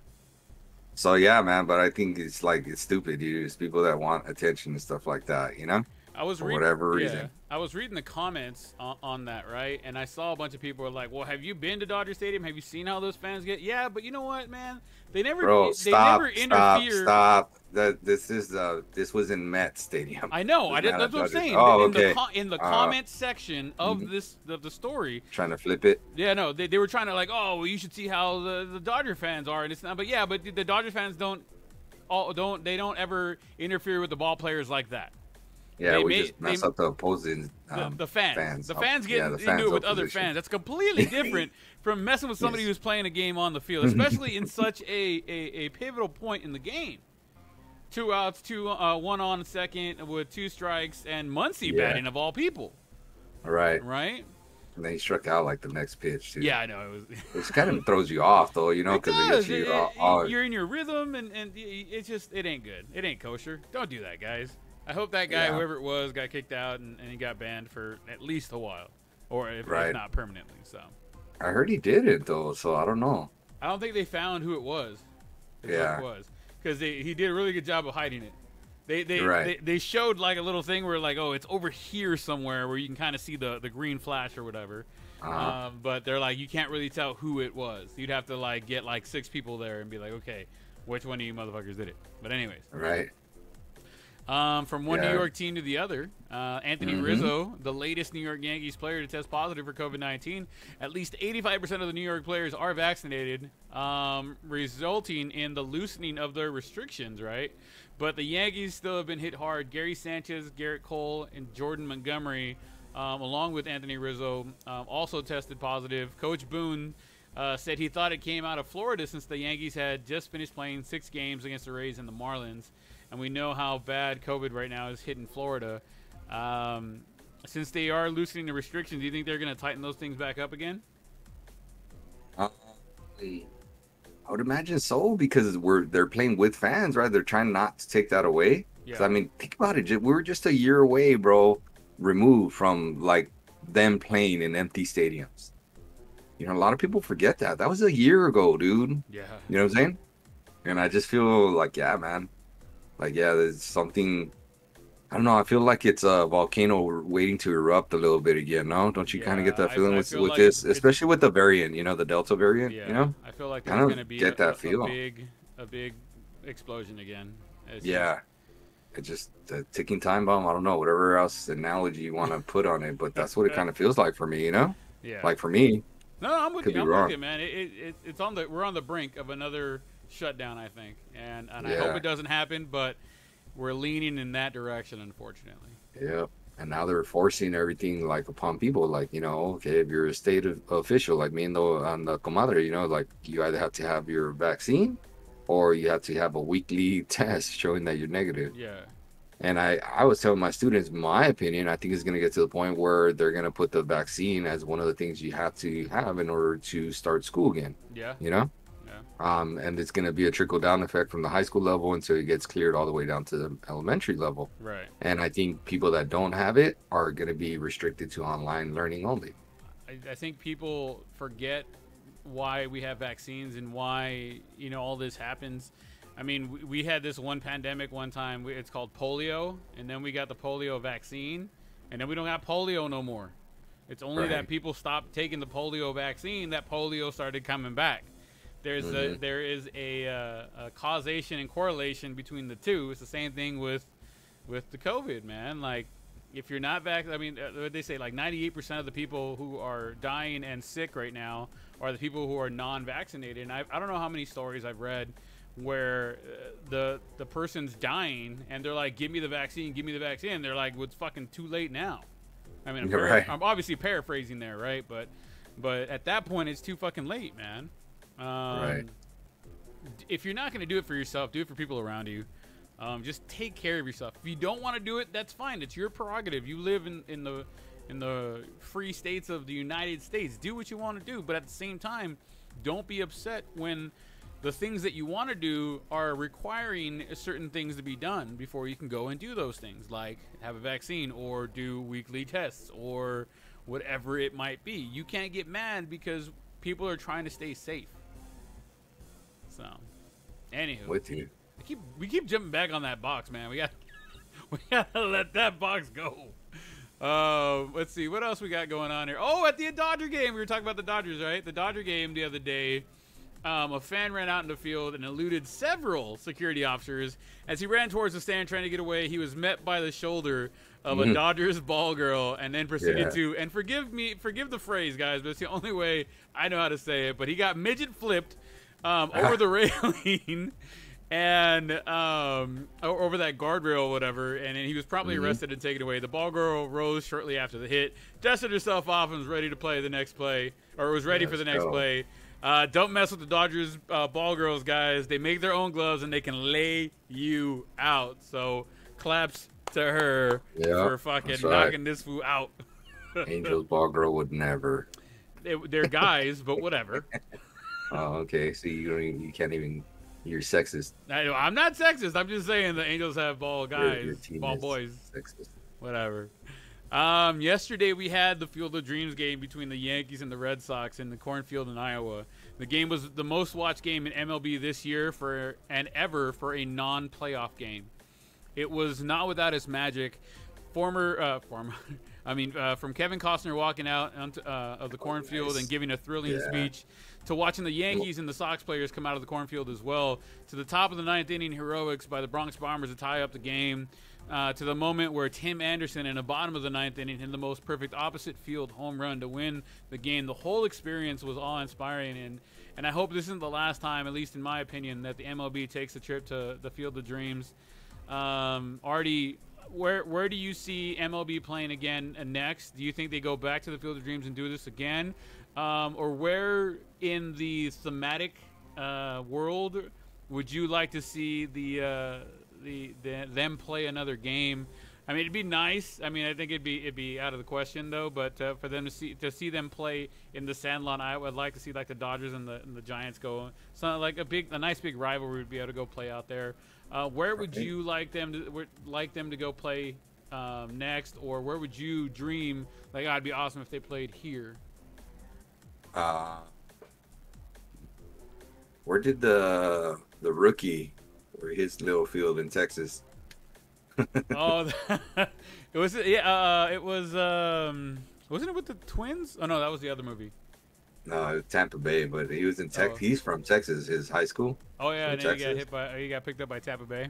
So yeah, man. But I think it's like it's stupid, dude. It's people that want attention and stuff like that, you know. I was For reading, whatever yeah, reason. I was reading the comments on, on that, right? And I saw a bunch of people were like, "Well, have you been to Dodger Stadium? Have you seen how those fans get?" Yeah, but you know what, man? They never, Bro, they stop, never stop, interfere. stop. That this is uh this was in Met Stadium. I know. I did, that's what I'm saying. Oh, in the co- in the Uh, comment section of mhm. this of the story, Trying to flip it. yeah, no, they, they were trying to like, oh, well, you should see how the, the Dodger fans are, and it's not. But yeah, but the Dodger fans don't, all don't they don't ever interfere with the ball players like that. Yeah, They we made- just mess they- up the opposing the, um, the fans. fans The fans get yeah, the into it with other fans. That's completely different from messing with somebody Yes. who's playing a game on the field, especially in such a, a, a pivotal point in the game. Two outs, two uh, one on second with two strikes, and Muncy Yeah. batting of all people, right. right? And then he struck out like the next pitch too. Yeah, I know it was. Which kind of throws you off though, you know, because it, you, uh, it, you're in your rhythm, and and it's just it ain't good. It ain't kosher. Don't do that, guys. I hope that guy, Yeah. whoever it was, got kicked out and, and he got banned for at least a while, or if, if not permanently. So I heard he did it though, so I don't know. I don't think they found who it was. Yeah. it was because he did a really good job of hiding it. They they, Right. they they showed like a little thing where like oh it's over here somewhere where you can kind of see the the green flash or whatever. Uh, Um, but they're like you can't really tell who it was. You'd have to like get like six people there and be like okay, which one of you motherfuckers did it? But anyways, right. Um, from one Yeah. New York team to the other, uh, Anthony Mhm. Rizzo, the latest New York Yankees player to test positive for COVID 19. At least 85% of the New York players are vaccinated, um, resulting in the loosening of their restrictions, right? But the Yankees still have been hit hard. Gary Sanchez, Gerrit Cole, and Jordan Montgomery, um, along with Anthony Rizzo, um, also tested positive. Coach Boone uh, said he thought it came out of Florida since the Yankees had just finished playing six games against the Rays and the Marlins, and we know how bad COVID right now is hitting Florida. Um, since they are loosening the restrictions, do you think they're going to tighten those things back up again? Uh, I would imagine so because we're they're playing with fans, right? They're trying not to take that away. Yeah. I mean, think about it. We were just a year away, bro, removed from like them playing in empty stadiums. You know, a lot of people forget that. That was a year ago, dude. Yeah. You know what I'm saying? And I just feel like, yeah, man. Like, yeah, there's something. I don't know. I feel like it's a volcano waiting to erupt a little bit again. No, don't you kind of get that feeling I with feel with like this, it's- it's- especially with the variant? You know, the Delta variant. Yeah. You know? I feel like I there's going to be get a, that a- a big, a big explosion again. It's Yeah. It's just a ticking time bomb. I don't know whatever else analogy you want to put on it, but that's what it kind of feels like for me. You know, yeah. like for me. No, I'm with Could you. be I'm wrong. with you, man. It, it, it, it's on the we're on the brink of another shutdown, I think, and and I hope it doesn't happen, but we're leaning in that direction, unfortunately. Yep. And now they're forcing everything like upon people. Like, you know, okay, if you're a state of official, like me and the on the comadre, you know, like you either have to have your vaccine or you have to have a weekly test showing that you're negative. Yeah, And I, I was telling my students, my opinion, I think it's going to get to the point where they're going to put the vaccine as one of the things you have to have in order to start school again, yeah, you know? Um, and it's going to be a trickle down effect from the high school level until it gets cleared all the way down to the elementary level. Right. And I think people that don't have it are going to be restricted to online learning only. I, I think people forget why we have vaccines and why you know all this happens. I mean, we, we had this one pandemic one time. we- It's called polio, and then we got the polio vaccine, and then we don't got polio no more. It's only that people stopped taking the polio vaccine that polio started coming back. There's a Mhm. there is a, uh, a causation and correlation between the two. It's the same thing with with the COVID, man. Like if you're not vaccinated, I mean, uh, they say like 98% of the people who are dying and sick right now are the people who are non-vaccinated. And I, I don't know how many stories I've read where uh, the the person's dying and they're like, "Give me the vaccine, give me the vaccine." And they're like, well, "It's fucking too late now." I mean, I'm, right. I'm obviously paraphrasing there, right? But but at that point, it's too fucking late, man. Um, Right. If you're not going to do it for yourself, do it for people around you. Um, just take care of yourself. If you don't want to do it, that's fine. It's your prerogative. You live in, in the in the free states of the United States. Do what you want to do, but at the same time, don't be upset when the things that you want to do are requiring certain things to be done before you can go and do those things, like have a vaccine or do weekly tests or whatever it might be. You can't get mad because people are trying to stay safe. So, anywho, With you. we keep we keep jumping back on that box, man. We got we gotta let that box go. Uh, let's see what else we got going on here. Oh, at the Dodger game, we were talking about the Dodgers, right? The Dodger game the other day. Um, a fan ran out in the field and eluded several security officers as he ran towards the stand trying to get away. He was met by the shoulder of a Mhm. Dodgers ball girl and then proceeded Yeah. to and forgive me, forgive the phrase, guys, but it's the only way I know how to say it. But he got midget flipped um, over the railing and um, over that guardrail or whatever, and then he was promptly Mhm. arrested and taken away. The ball girl rose shortly after the hit, dusted herself off, and was ready to play the next play, or was ready for the next go. play. Uh, don't mess with the Dodgers uh, ball girls, guys. They make their own gloves and they can lay you out. So claps to her Yeah, for fucking right. knocking this fool out. Angels ball girl would never. They, they're guys, but whatever. Oh, okay. So you don't even, you can't even. You're sexist. I, I'm not sexist. I'm just saying the Angels have ball guys, your team ball boys, Sexist. whatever. Um, yesterday we had the Field of Dreams game between the Yankees and the Red Sox in the cornfield in Iowa. The game was the most watched game in MLB this year for and ever for a non-playoff game. It was not without its magic. Former, uh, former, I mean, uh, from Kevin Costner walking out onto, uh, of the cornfield nice. and giving a thrilling Yeah. speech, to watching the Yankees and the Sox players come out of the cornfield as well, to the top of the ninth inning heroics by the Bronx Bombers to tie up the game, uh, to the moment where Tim Anderson in the bottom of the ninth inning hit the most perfect opposite field home run to win the game. The whole experience was awe-inspiring, and and I hope this isn't the last time, at least in my opinion, that the MLB takes a trip to the Field of Dreams. Um, Artie, where where do you see MLB playing again next? Do you think they go back to the Field of Dreams and do this again, um, or where in the thematic uh, world would you like to see the, uh, the the them play another game? I mean, it'd be nice. I mean, I think it'd be it'd be out of the question though. But uh, for them to see to see them play in the Sandlot, I would like to see like the Dodgers and the and the Giants go. So like a big, a nice big rivalry would be able to go play out there. Uh, where would you like them to like them to go play um, next, or where would you dream like oh, it'd be awesome if they played here? Uh, where did the the rookie, or his little field in Texas? oh, it was yeah. Uh, it was um, wasn't it with the Twins? Oh no, that was the other movie. No, Tampa Bay, but he was in Tex. Oh. He's from Texas. His high school. Oh yeah, and then he got hit by he got picked up by Tampa Bay.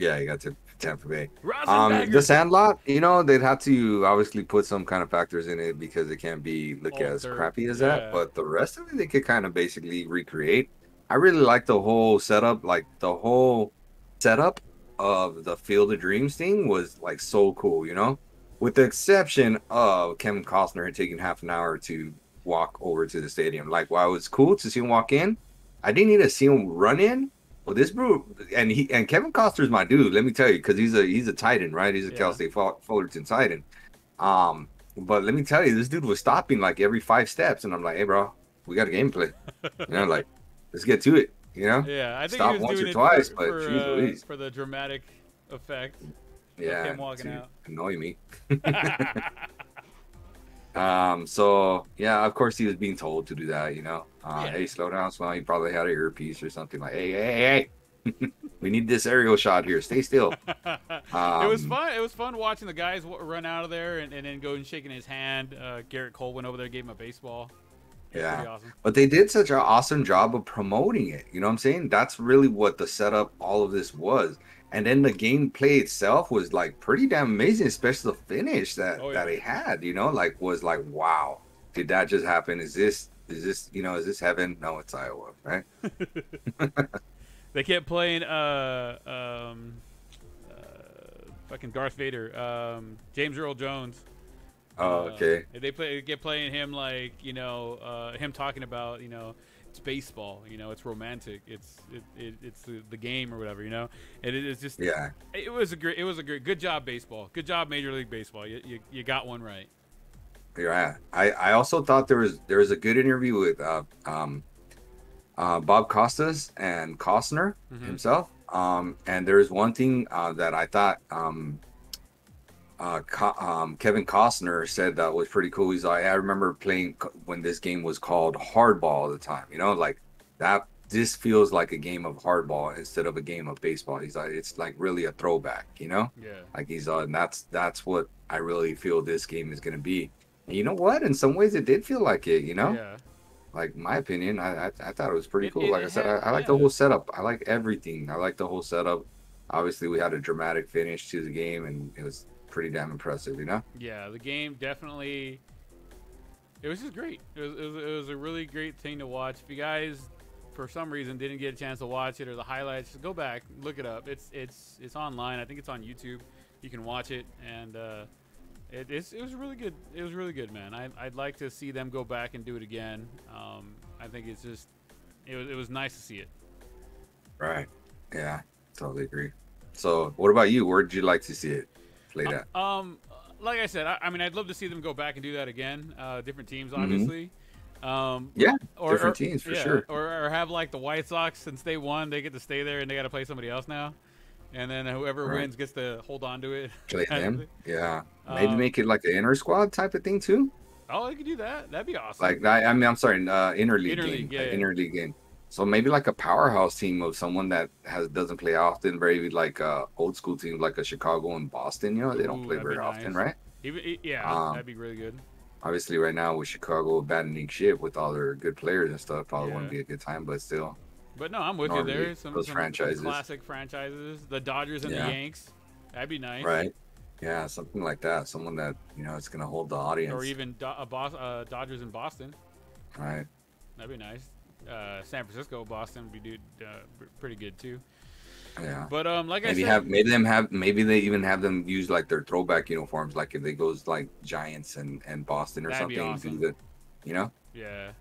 Yeah, he got to Tampa Bay. Um, the Sandlot, you know, they'd have to obviously put some kind of factors in it because it can't be look as crappy as yeah. that. But the rest of it, they could kind of basically recreate. I really like the whole setup, like the whole setup of the Field of Dreams thing was like so cool, you know, with the exception of Kevin Costner taken half an hour to walk over to the stadium. Like, while it was cool to see him walk in, I didn't need to see him run in. Well, this bro, and he and Kevin Costner's my dude. Let me tell you, because he's a he's a Titan, right? He's a Yeah. Cal State Fullerton Titan. Um, but let me tell you, this dude was stopping like every five steps, and I'm like, hey, bro, we got a gameplay. You know, like let's get to it. You know? Yeah, I think Stop he was once or twice, for, but for, jeez uh, for the dramatic effect. Yeah. him walking to out. Annoy me. Um, so yeah, of course he was being told to do that, you know. Uh, Yeah. hey, slow down, slow down. He probably had an earpiece or something like, hey, hey, hey, we need this aerial shot here. Stay still. it was Um, fun. It was fun watching the guys run out of there and, and then go and shaking his hand. Uh, Gerrit Cole went over there, gave him a baseball. Yeah. awesome. But they did such an awesome job of promoting it. You know what I'm saying? That's really what the setup, all of this was. And then the gameplay itself was like pretty damn amazing, especially the finish that Oh, yeah. that it had. You know, like was like, wow, did that just happen? Is this is this you know is this heaven? No, it's Iowa, right? They kept playing uh, um, uh, fucking Darth Vader, um, James Earl Jones. Oh, Uh, okay. They play they kept playing him like you know uh, him talking about you know it's baseball, you know it's romantic, it's it, it it's the, the game or whatever, you know. And it is just Yeah. it was a great it was a great good job baseball, good job Major League Baseball. You you, you got one right. Yeah, I, I also thought there was there was a good interview with uh, um, uh, Bob Costas and Costner Mhm. himself. Um, and there's one thing uh, that I thought um, uh, Co- um, Kevin Costner said that was pretty cool. He's like, I remember playing when this game was called Hardball at the time. You know, like that. This feels like a game of hardball instead of a game of baseball. He's like, it's like really a throwback. You know Yeah. like he's uh and that's that's what i really feel this game is going to be you know what in some ways it did feel like it you know Yeah. like my opinion i i, I thought it was pretty It- cool it like i said had- I, I like yeah. the whole setup i like everything i like the whole setup obviously we had a dramatic finish to the game and it was pretty damn impressive you know Yeah, the game definitely. It was just great. It was, it was, it was a really great thing to watch. If you guys, for some reason, didn't get a chance to watch it or the highlights, go back, look it up. It's it's it's online. I think it's on YouTube. You can watch it, and uh, it, it was really good. It was really good, man. I, I'd like to see them go back and do it again. Um, I think it's just it was it was nice to see it. right yeah totally agree so what about you where would you like to see it played at Um, like I said, I, I mean, I'd love to see them go back and do that again. Uh, different teams, Mhm. obviously. Um, Yeah, or, different or- teams for yeah, sure. Or, or have like the White Sox since they won, they get to stay there and they got to play somebody else now, and then whoever Right. wins gets to hold on to it. Play them. Yeah. Maybe Um, make it like an inner squad type of thing too. Oh, they could do that. That'd be awesome. Like I, I mean, I'm sorry, uh, interleague Interleague, game, yeah, like yeah. interleague game. So maybe like a powerhouse team of someone that has doesn't play often, very like uh, old school teams like a Chicago and Boston. You know, they don't play very be often, right? Even yeah, Um, that'd be really good. Obviously, right now with Chicago abandoning ship with all their good players and stuff, probably Yeah. wouldn't be a good time. But still, But no, I'm with normally you there. Some, those some franchises. classic franchises, the Dodgers and Yeah. the Yanks. That'd be nice. right? Yeah, something like that. Someone that you know is gonna hold the audience, Or even Do- Bos- uh, Dodgers in Boston. right? That'd be nice. Uh, San Francisco, Boston would be dude, uh, pretty good too. Yeah. But um, like Maybe I said, have maybe them have maybe they even have them use like their throwback uniforms, like if they goes like Giants and and Boston or something. awesome. The, you know, yeah.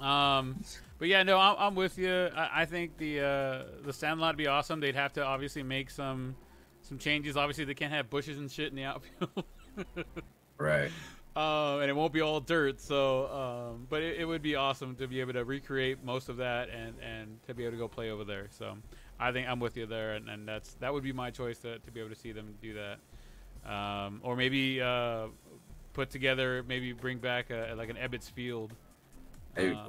Um, but yeah, no, I'm, I'm with you. I, I think the uh, the Sandlot would be awesome. They'd have to obviously make some some changes. Obviously, they can't have bushes and shit in the outfield. right? uh, and it won't be all dirt. So, um, but it, it would be awesome to be able to recreate most of that and, and to be able to go play over there. So, I think I'm with you there, and, and that's that would be my choice to, to be able to see them do that, um, or maybe uh, put together, maybe bring back a, like an Ebbets Field. Hey, Uh,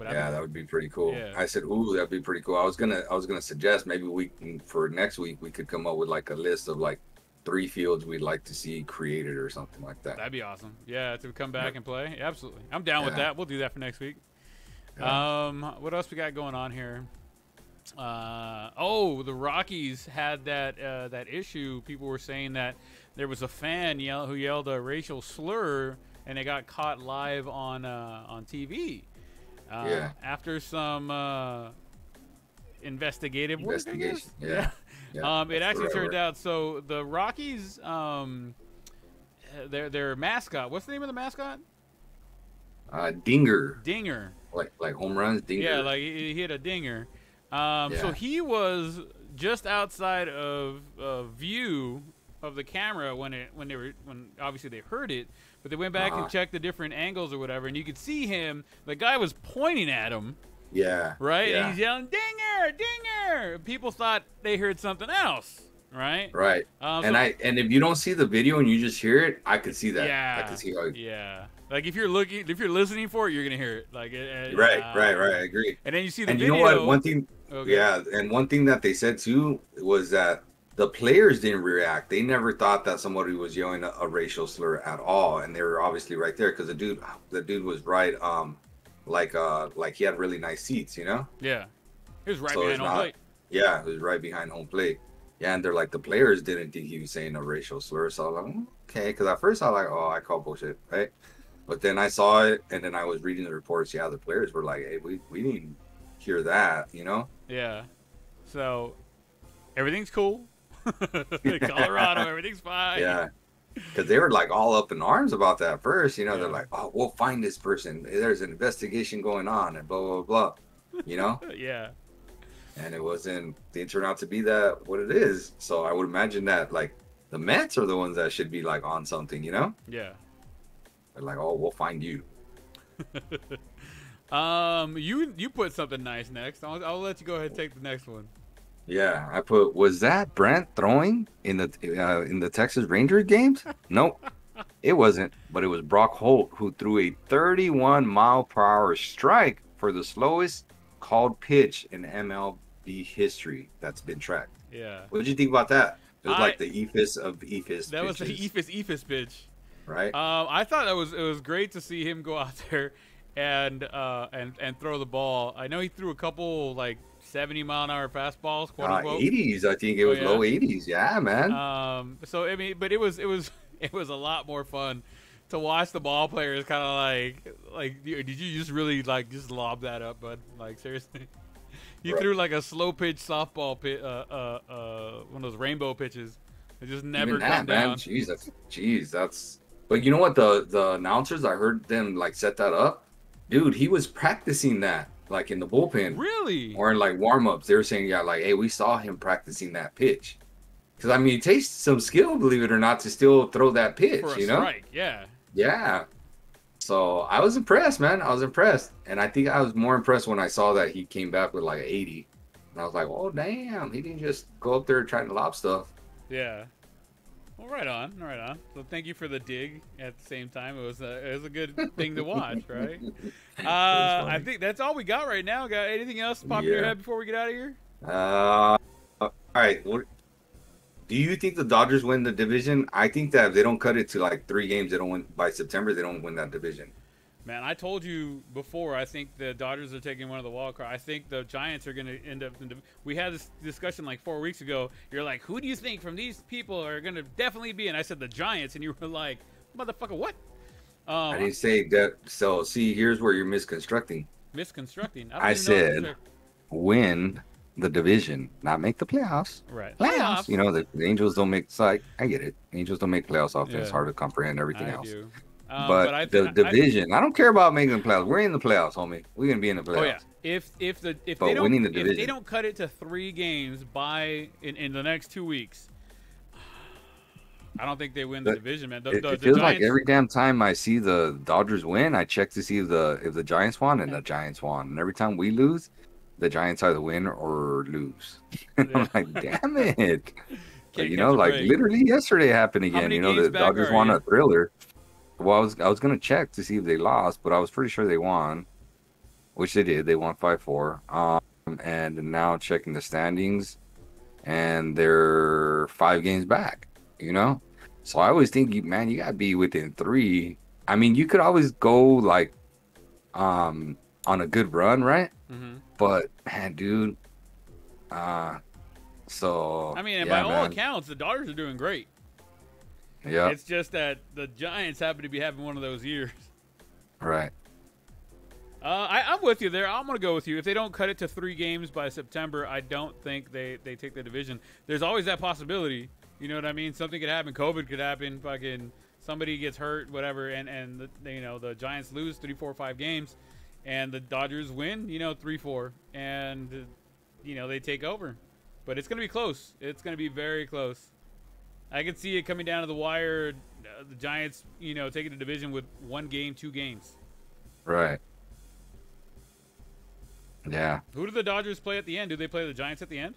What yeah, happened? that would be pretty cool. Yeah. I said, ooh, that'd be pretty cool. I was gonna, I was gonna suggest maybe we can, for next week we could come up with like a list of like three fields we'd like to see created or something like that. That'd be awesome. Yeah, to come back and play. Absolutely. I'm down with that. We'll do that for next week. Yeah. Um, what else we got going on here? Uh, oh, the Rockies had that uh, that issue. People were saying that there was a fan yell who yelled a racial slur, and it got caught live on uh, on TV. Uh, Yeah. After some uh, investigative work, Investigation, yeah. Yeah, Um, it actually right turned out so the Rockies, um, their their mascot. What's the name of the mascot? uh, dinger, Dinger. like like home runs, dinger. Yeah, like he, he hit a dinger. Um, So he was just outside of uh, view of the camera when it when they were when obviously they heard it, but they went back Uh-huh. and checked the different angles or whatever, and you could see him. The guy was pointing at him, yeah, right? Yeah. And he's yelling "Dinger, Dinger!" People thought they heard something else, right? right. Um, and so- I and if you don't see the video and you just hear it, I could see that. Yeah. I could see how. Yeah. Like if you're looking, if you're listening for it, you're gonna hear it. Like it, it- Right, uh, right, right. I agree. And then you see the video. And video. you know what? One thing, Okay. yeah, and one thing that they said too was that the players didn't react. They never thought that somebody was yelling a, a racial slur at all, and they were obviously right there because the dude, the dude was right. Um, like uh, like he had really nice seats, you know. Yeah. He was right So behind home not- plate. Yeah, he was right behind home plate. Yeah, and they're like the players didn't think he was saying a racial slur, so I was like, "Mm, okay, because at first I was like, oh, I call bullshit, right? But then I saw it, and then I was reading the reports. Yeah, the players were like, hey, we we didn't hear that, you know. Yeah. So everything's cool. Colorado, everything's fine. Yeah. Because they were like all up in arms about that first. You know, they're like, oh, we'll find this person. There's an investigation going on and blah, blah, blah. You know? Yeah. and it wasn't, didn't turn out to be that what it is. So I would imagine that like the Mets are the ones that should be like on something, you know? Yeah. They're like, oh, we'll find you. Um, you you put something nice next. I'll, I'll let you go ahead and take the next one. Yeah, I put, was that Brent throwing in the uh, in the Texas Rangers games? Nope. It wasn't, but it was Brock Holt who threw a 31 mile per hour strike for the slowest called pitch in MLB history that's been tracked. Yeah. What did you think about that? It was I- like the eephus of eephus. That was the pitches, Eephus Eephus pitch. right? Um, I thought that was it was great to see him go out there and uh and and throw the ball. I know he threw a couple like 70 mile an hour fastballs, quote Uh, unquote. 80s, I think it Oh, was yeah? low 80s. Yeah, man. Um, so I mean, but it was it was it was a lot more fun to watch the ball players kind of like like did you just really like just lob that up, bud? Like seriously, you Right. threw like a slow pitch softball pit, uh, uh, uh, one of those rainbow pitches. It just never Even that, man. down. Jeez, that's jeez, that's. But you know what? The the announcers, I heard them like set that up. Dude, he was practicing that like in the bullpen Really? or in like warm ups. They were saying, yeah, like, hey, we saw him practicing that pitch. Because I mean, it takes some skill, believe it or not, to still throw that pitch. You know? strike, yeah. Yeah. So I was impressed, man. I was impressed, and I think I was more impressed when I saw that he came back with like 80, and I was like, "Oh damn, he didn't just go up there trying to lob stuff." Yeah. Well, right on, right on. So thank you for the dig. At the same time, it was a it was a good thing to watch, right? Uh, I think that's all we got right now. Got anything else pop in your head before we get out of here? Uh, all right. What, do you think the Dodgers win the division? I think that if they don't cut it to like three games, they don't win by September. They don't win that division. Man, I told you before. I think the Dodgers are taking one of the wild card. I think the Giants are going to end up. In the, we had this discussion like four weeks ago. You're like, who do you think from these people are going to definitely be? And I said the Giants, and you were like, motherfucker, what? Um, I didn't say that. So see, here's where you're misconstructing. misconstructing. I know said- Win the division, not make the playoffs. right. Playoffs. You know, the, the Angels don't make. It's like I get it. Angels don't make playoffs often. It's hard to comprehend everything I else. do. Um, but, I the think I- division, I, don't care about making the playoffs. We're in the playoffs, homie. We're gonna be in the playoffs. Oh yeah. If if the if But they don't the if they don't cut it to three games by in, in the next two weeks, I don't think they win the But division, man. The, It, the, it feels Giants, like every damn time I see the Dodgers win, I check to see if the if the Giants won, and the Giants won. And every time we lose, the Giants either win or lose. And I'm like, damn it! But, Can't you know, like break. literally yesterday happened again. You know, the Dodgers won a thriller. Well, I was I was gonna check to see if they lost, but I was pretty sure they won, which they did. They won five four. Um, and now checking the standings, and they're five games back. You know, so I always think, you man, you gotta be within three. I mean, you could always go like, um, on a good run, right? Mhm. But man, dude, uh, so I mean, yeah, by all accounts, the Dodgers are doing great. Yeah, It's just that the Giants happen to be having one of those years. right. Uh, I, I'm with you there. I'm gonna go with you. If they don't cut it to three games by September, I don't think they, they take the division. There's always that possibility. You know what I mean? Something could happen. COVID could happen. Fucking somebody gets hurt, whatever, and and the, you know the Giants lose three, four, five games, and the Dodgers win. You know, three, four, and you know they take over. But it's gonna be close. It's gonna be very close. I can see it coming down to the wire. Uh, the Giants, you know, taking the division with one game, two games. Right. Yeah. Who do the Dodgers play at the end? Do they play the Giants at the end?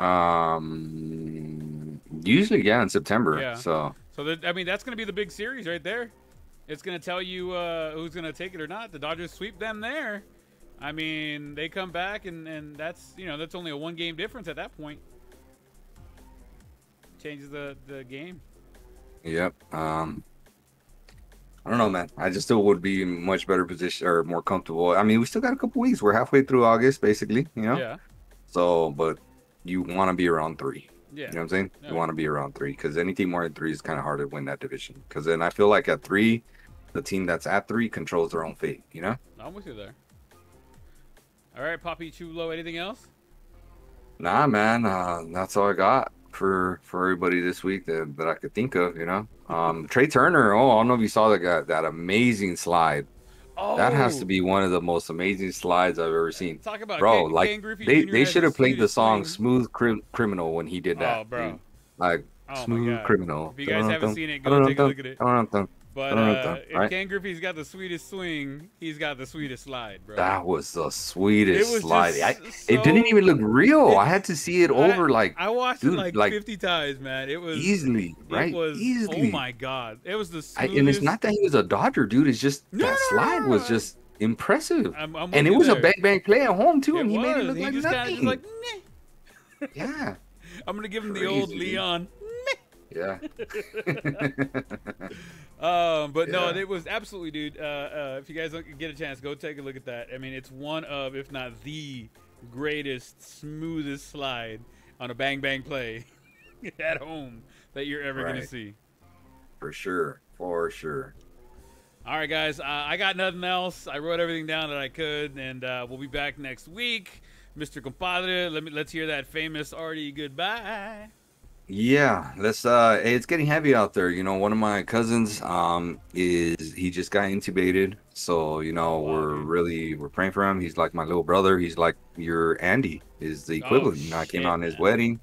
Um. Usually, yeah, in September. Yeah. So So that, I mean, that's going to be the big series right there. It's going to tell you uh, who's going to take it or not. The Dodgers sweep them there. I mean, they come back and, and that's you know that's only a one game difference at that point. Changes the the game. Yep. Um. I don't know, man. I just still would be in much better position or more comfortable. I mean, we still got a couple weeks. We're halfway through August, basically. You know. Yeah, So, but you want to be around three. yeah. You know what I'm saying? Yeah. You want to be around three because anything more than three is kind of hard to win that division. Because then I feel like at three, the team that's at three controls their own fate. You know? I'm with you there. All right, Poppy Chulo. Anything else? Nah, man. Uh, that's all I got for for everybody this week that, that I could think of. You know, um, Trea Turner. Oh, I don't know if you saw that guy, that amazing slide. Oh, That has to be one of the most amazing slides I've ever seen. talk about Bro, Ken- like Ken they, Jr. they should have played the song swing. "Smooth Crim- Criminal" when he did that. Oh, bro. dude. Like Oh "Smooth Criminal." If you guys haven't seen it, go take a look at it. But I don't know uh, that, if right? Ken Griffey's got the sweetest swing, he's got the sweetest slide, bro. That was the sweetest It was slide. I, so- it didn't even look real. It- I had to see it over like I watched dude, it like, like, 50 times, man. It was easily, it right? was easily. oh my god, it was the I, and it's not that he was a Dodger, dude. It's just No, that slide was just impressive, I'm, I'm and it was a there. bang bang play at home too, It and he made it look He like nothing. like, yeah, I'm gonna give him the old Leon. Yeah. Um, but no, it was absolutely, dude. Uh, uh, if you guys get a chance, go take a look at that. I mean, it's one of, if not the greatest, smoothest slide on a bang bang play at home that you're ever gonna see. for sure, for sure. All right, guys. Uh, I got nothing else. I wrote everything down that I could, and uh, we'll be back next week, Mr. Compadre. Let me let's hear that famous "Artie goodbye." Yeah, let's uh it's getting heavy out there. You know, one of my cousins um is he just got intubated. So, you know, we're really we're praying for him. He's like my little brother. He's like your Andy is the Oh, equivalent. you know, I came shit, on his man. wedding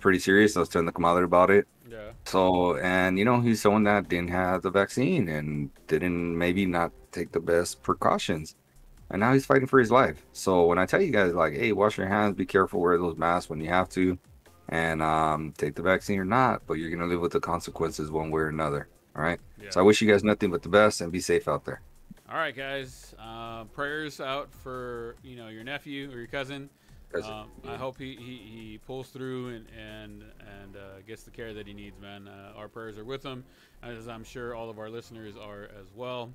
pretty serious. I was telling the comadre about it. Yeah. So, and you know, he's someone that didn't have the vaccine and didn't maybe not take the best precautions. And now he's fighting for his life. So when I tell you guys, like, hey, wash your hands, be careful, wear those masks when you have to, and um, take the vaccine or not, but you're gonna live with the consequences one way or another. All right. Yeah. So I wish you guys nothing but the best and be safe out there. All right, guys. Uh, prayers out for you know your nephew or your cousin. Cousin, Um, I hope he, he, he pulls through and and and uh, gets the care that he needs, man. Uh, our prayers are with him, as I'm sure all of our listeners are as well.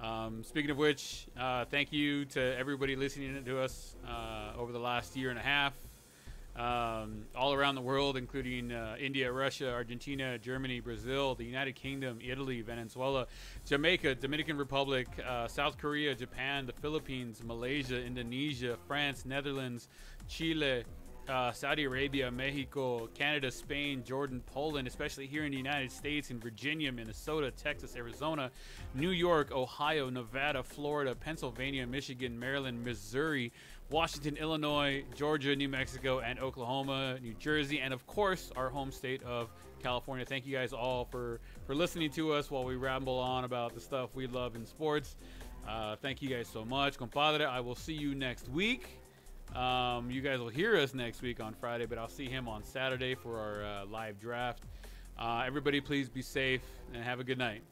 Um, speaking of which, uh, thank you to everybody listening to us uh, over the last year and a half, um, all around the world, including uh, India, Russia, Argentina, Germany, Brazil, the United Kingdom, Italy, Venezuela, Jamaica, Dominican Republic, uh, South Korea, Japan, the Philippines, Malaysia, Indonesia, France, Netherlands, Chile, uh, Saudi Arabia, Mexico, Canada, Spain, Jordan, Poland, especially here in the United States, in Virginia, Minnesota, Texas, Arizona, New York, Ohio, Nevada, Florida, Pennsylvania, Michigan, Maryland, Missouri, Washington, Illinois, Georgia, New Mexico, and Oklahoma, New Jersey, and of course, our home state of California. Thank you guys all for, for listening to us while we ramble on about the stuff we love in sports. Uh, thank you guys so much. Compadre, I will see you next week. Um, you guys will hear us next week on Friday, but I'll see him on Saturday for our uh, live draft. Uh, everybody, please be safe and have a good night.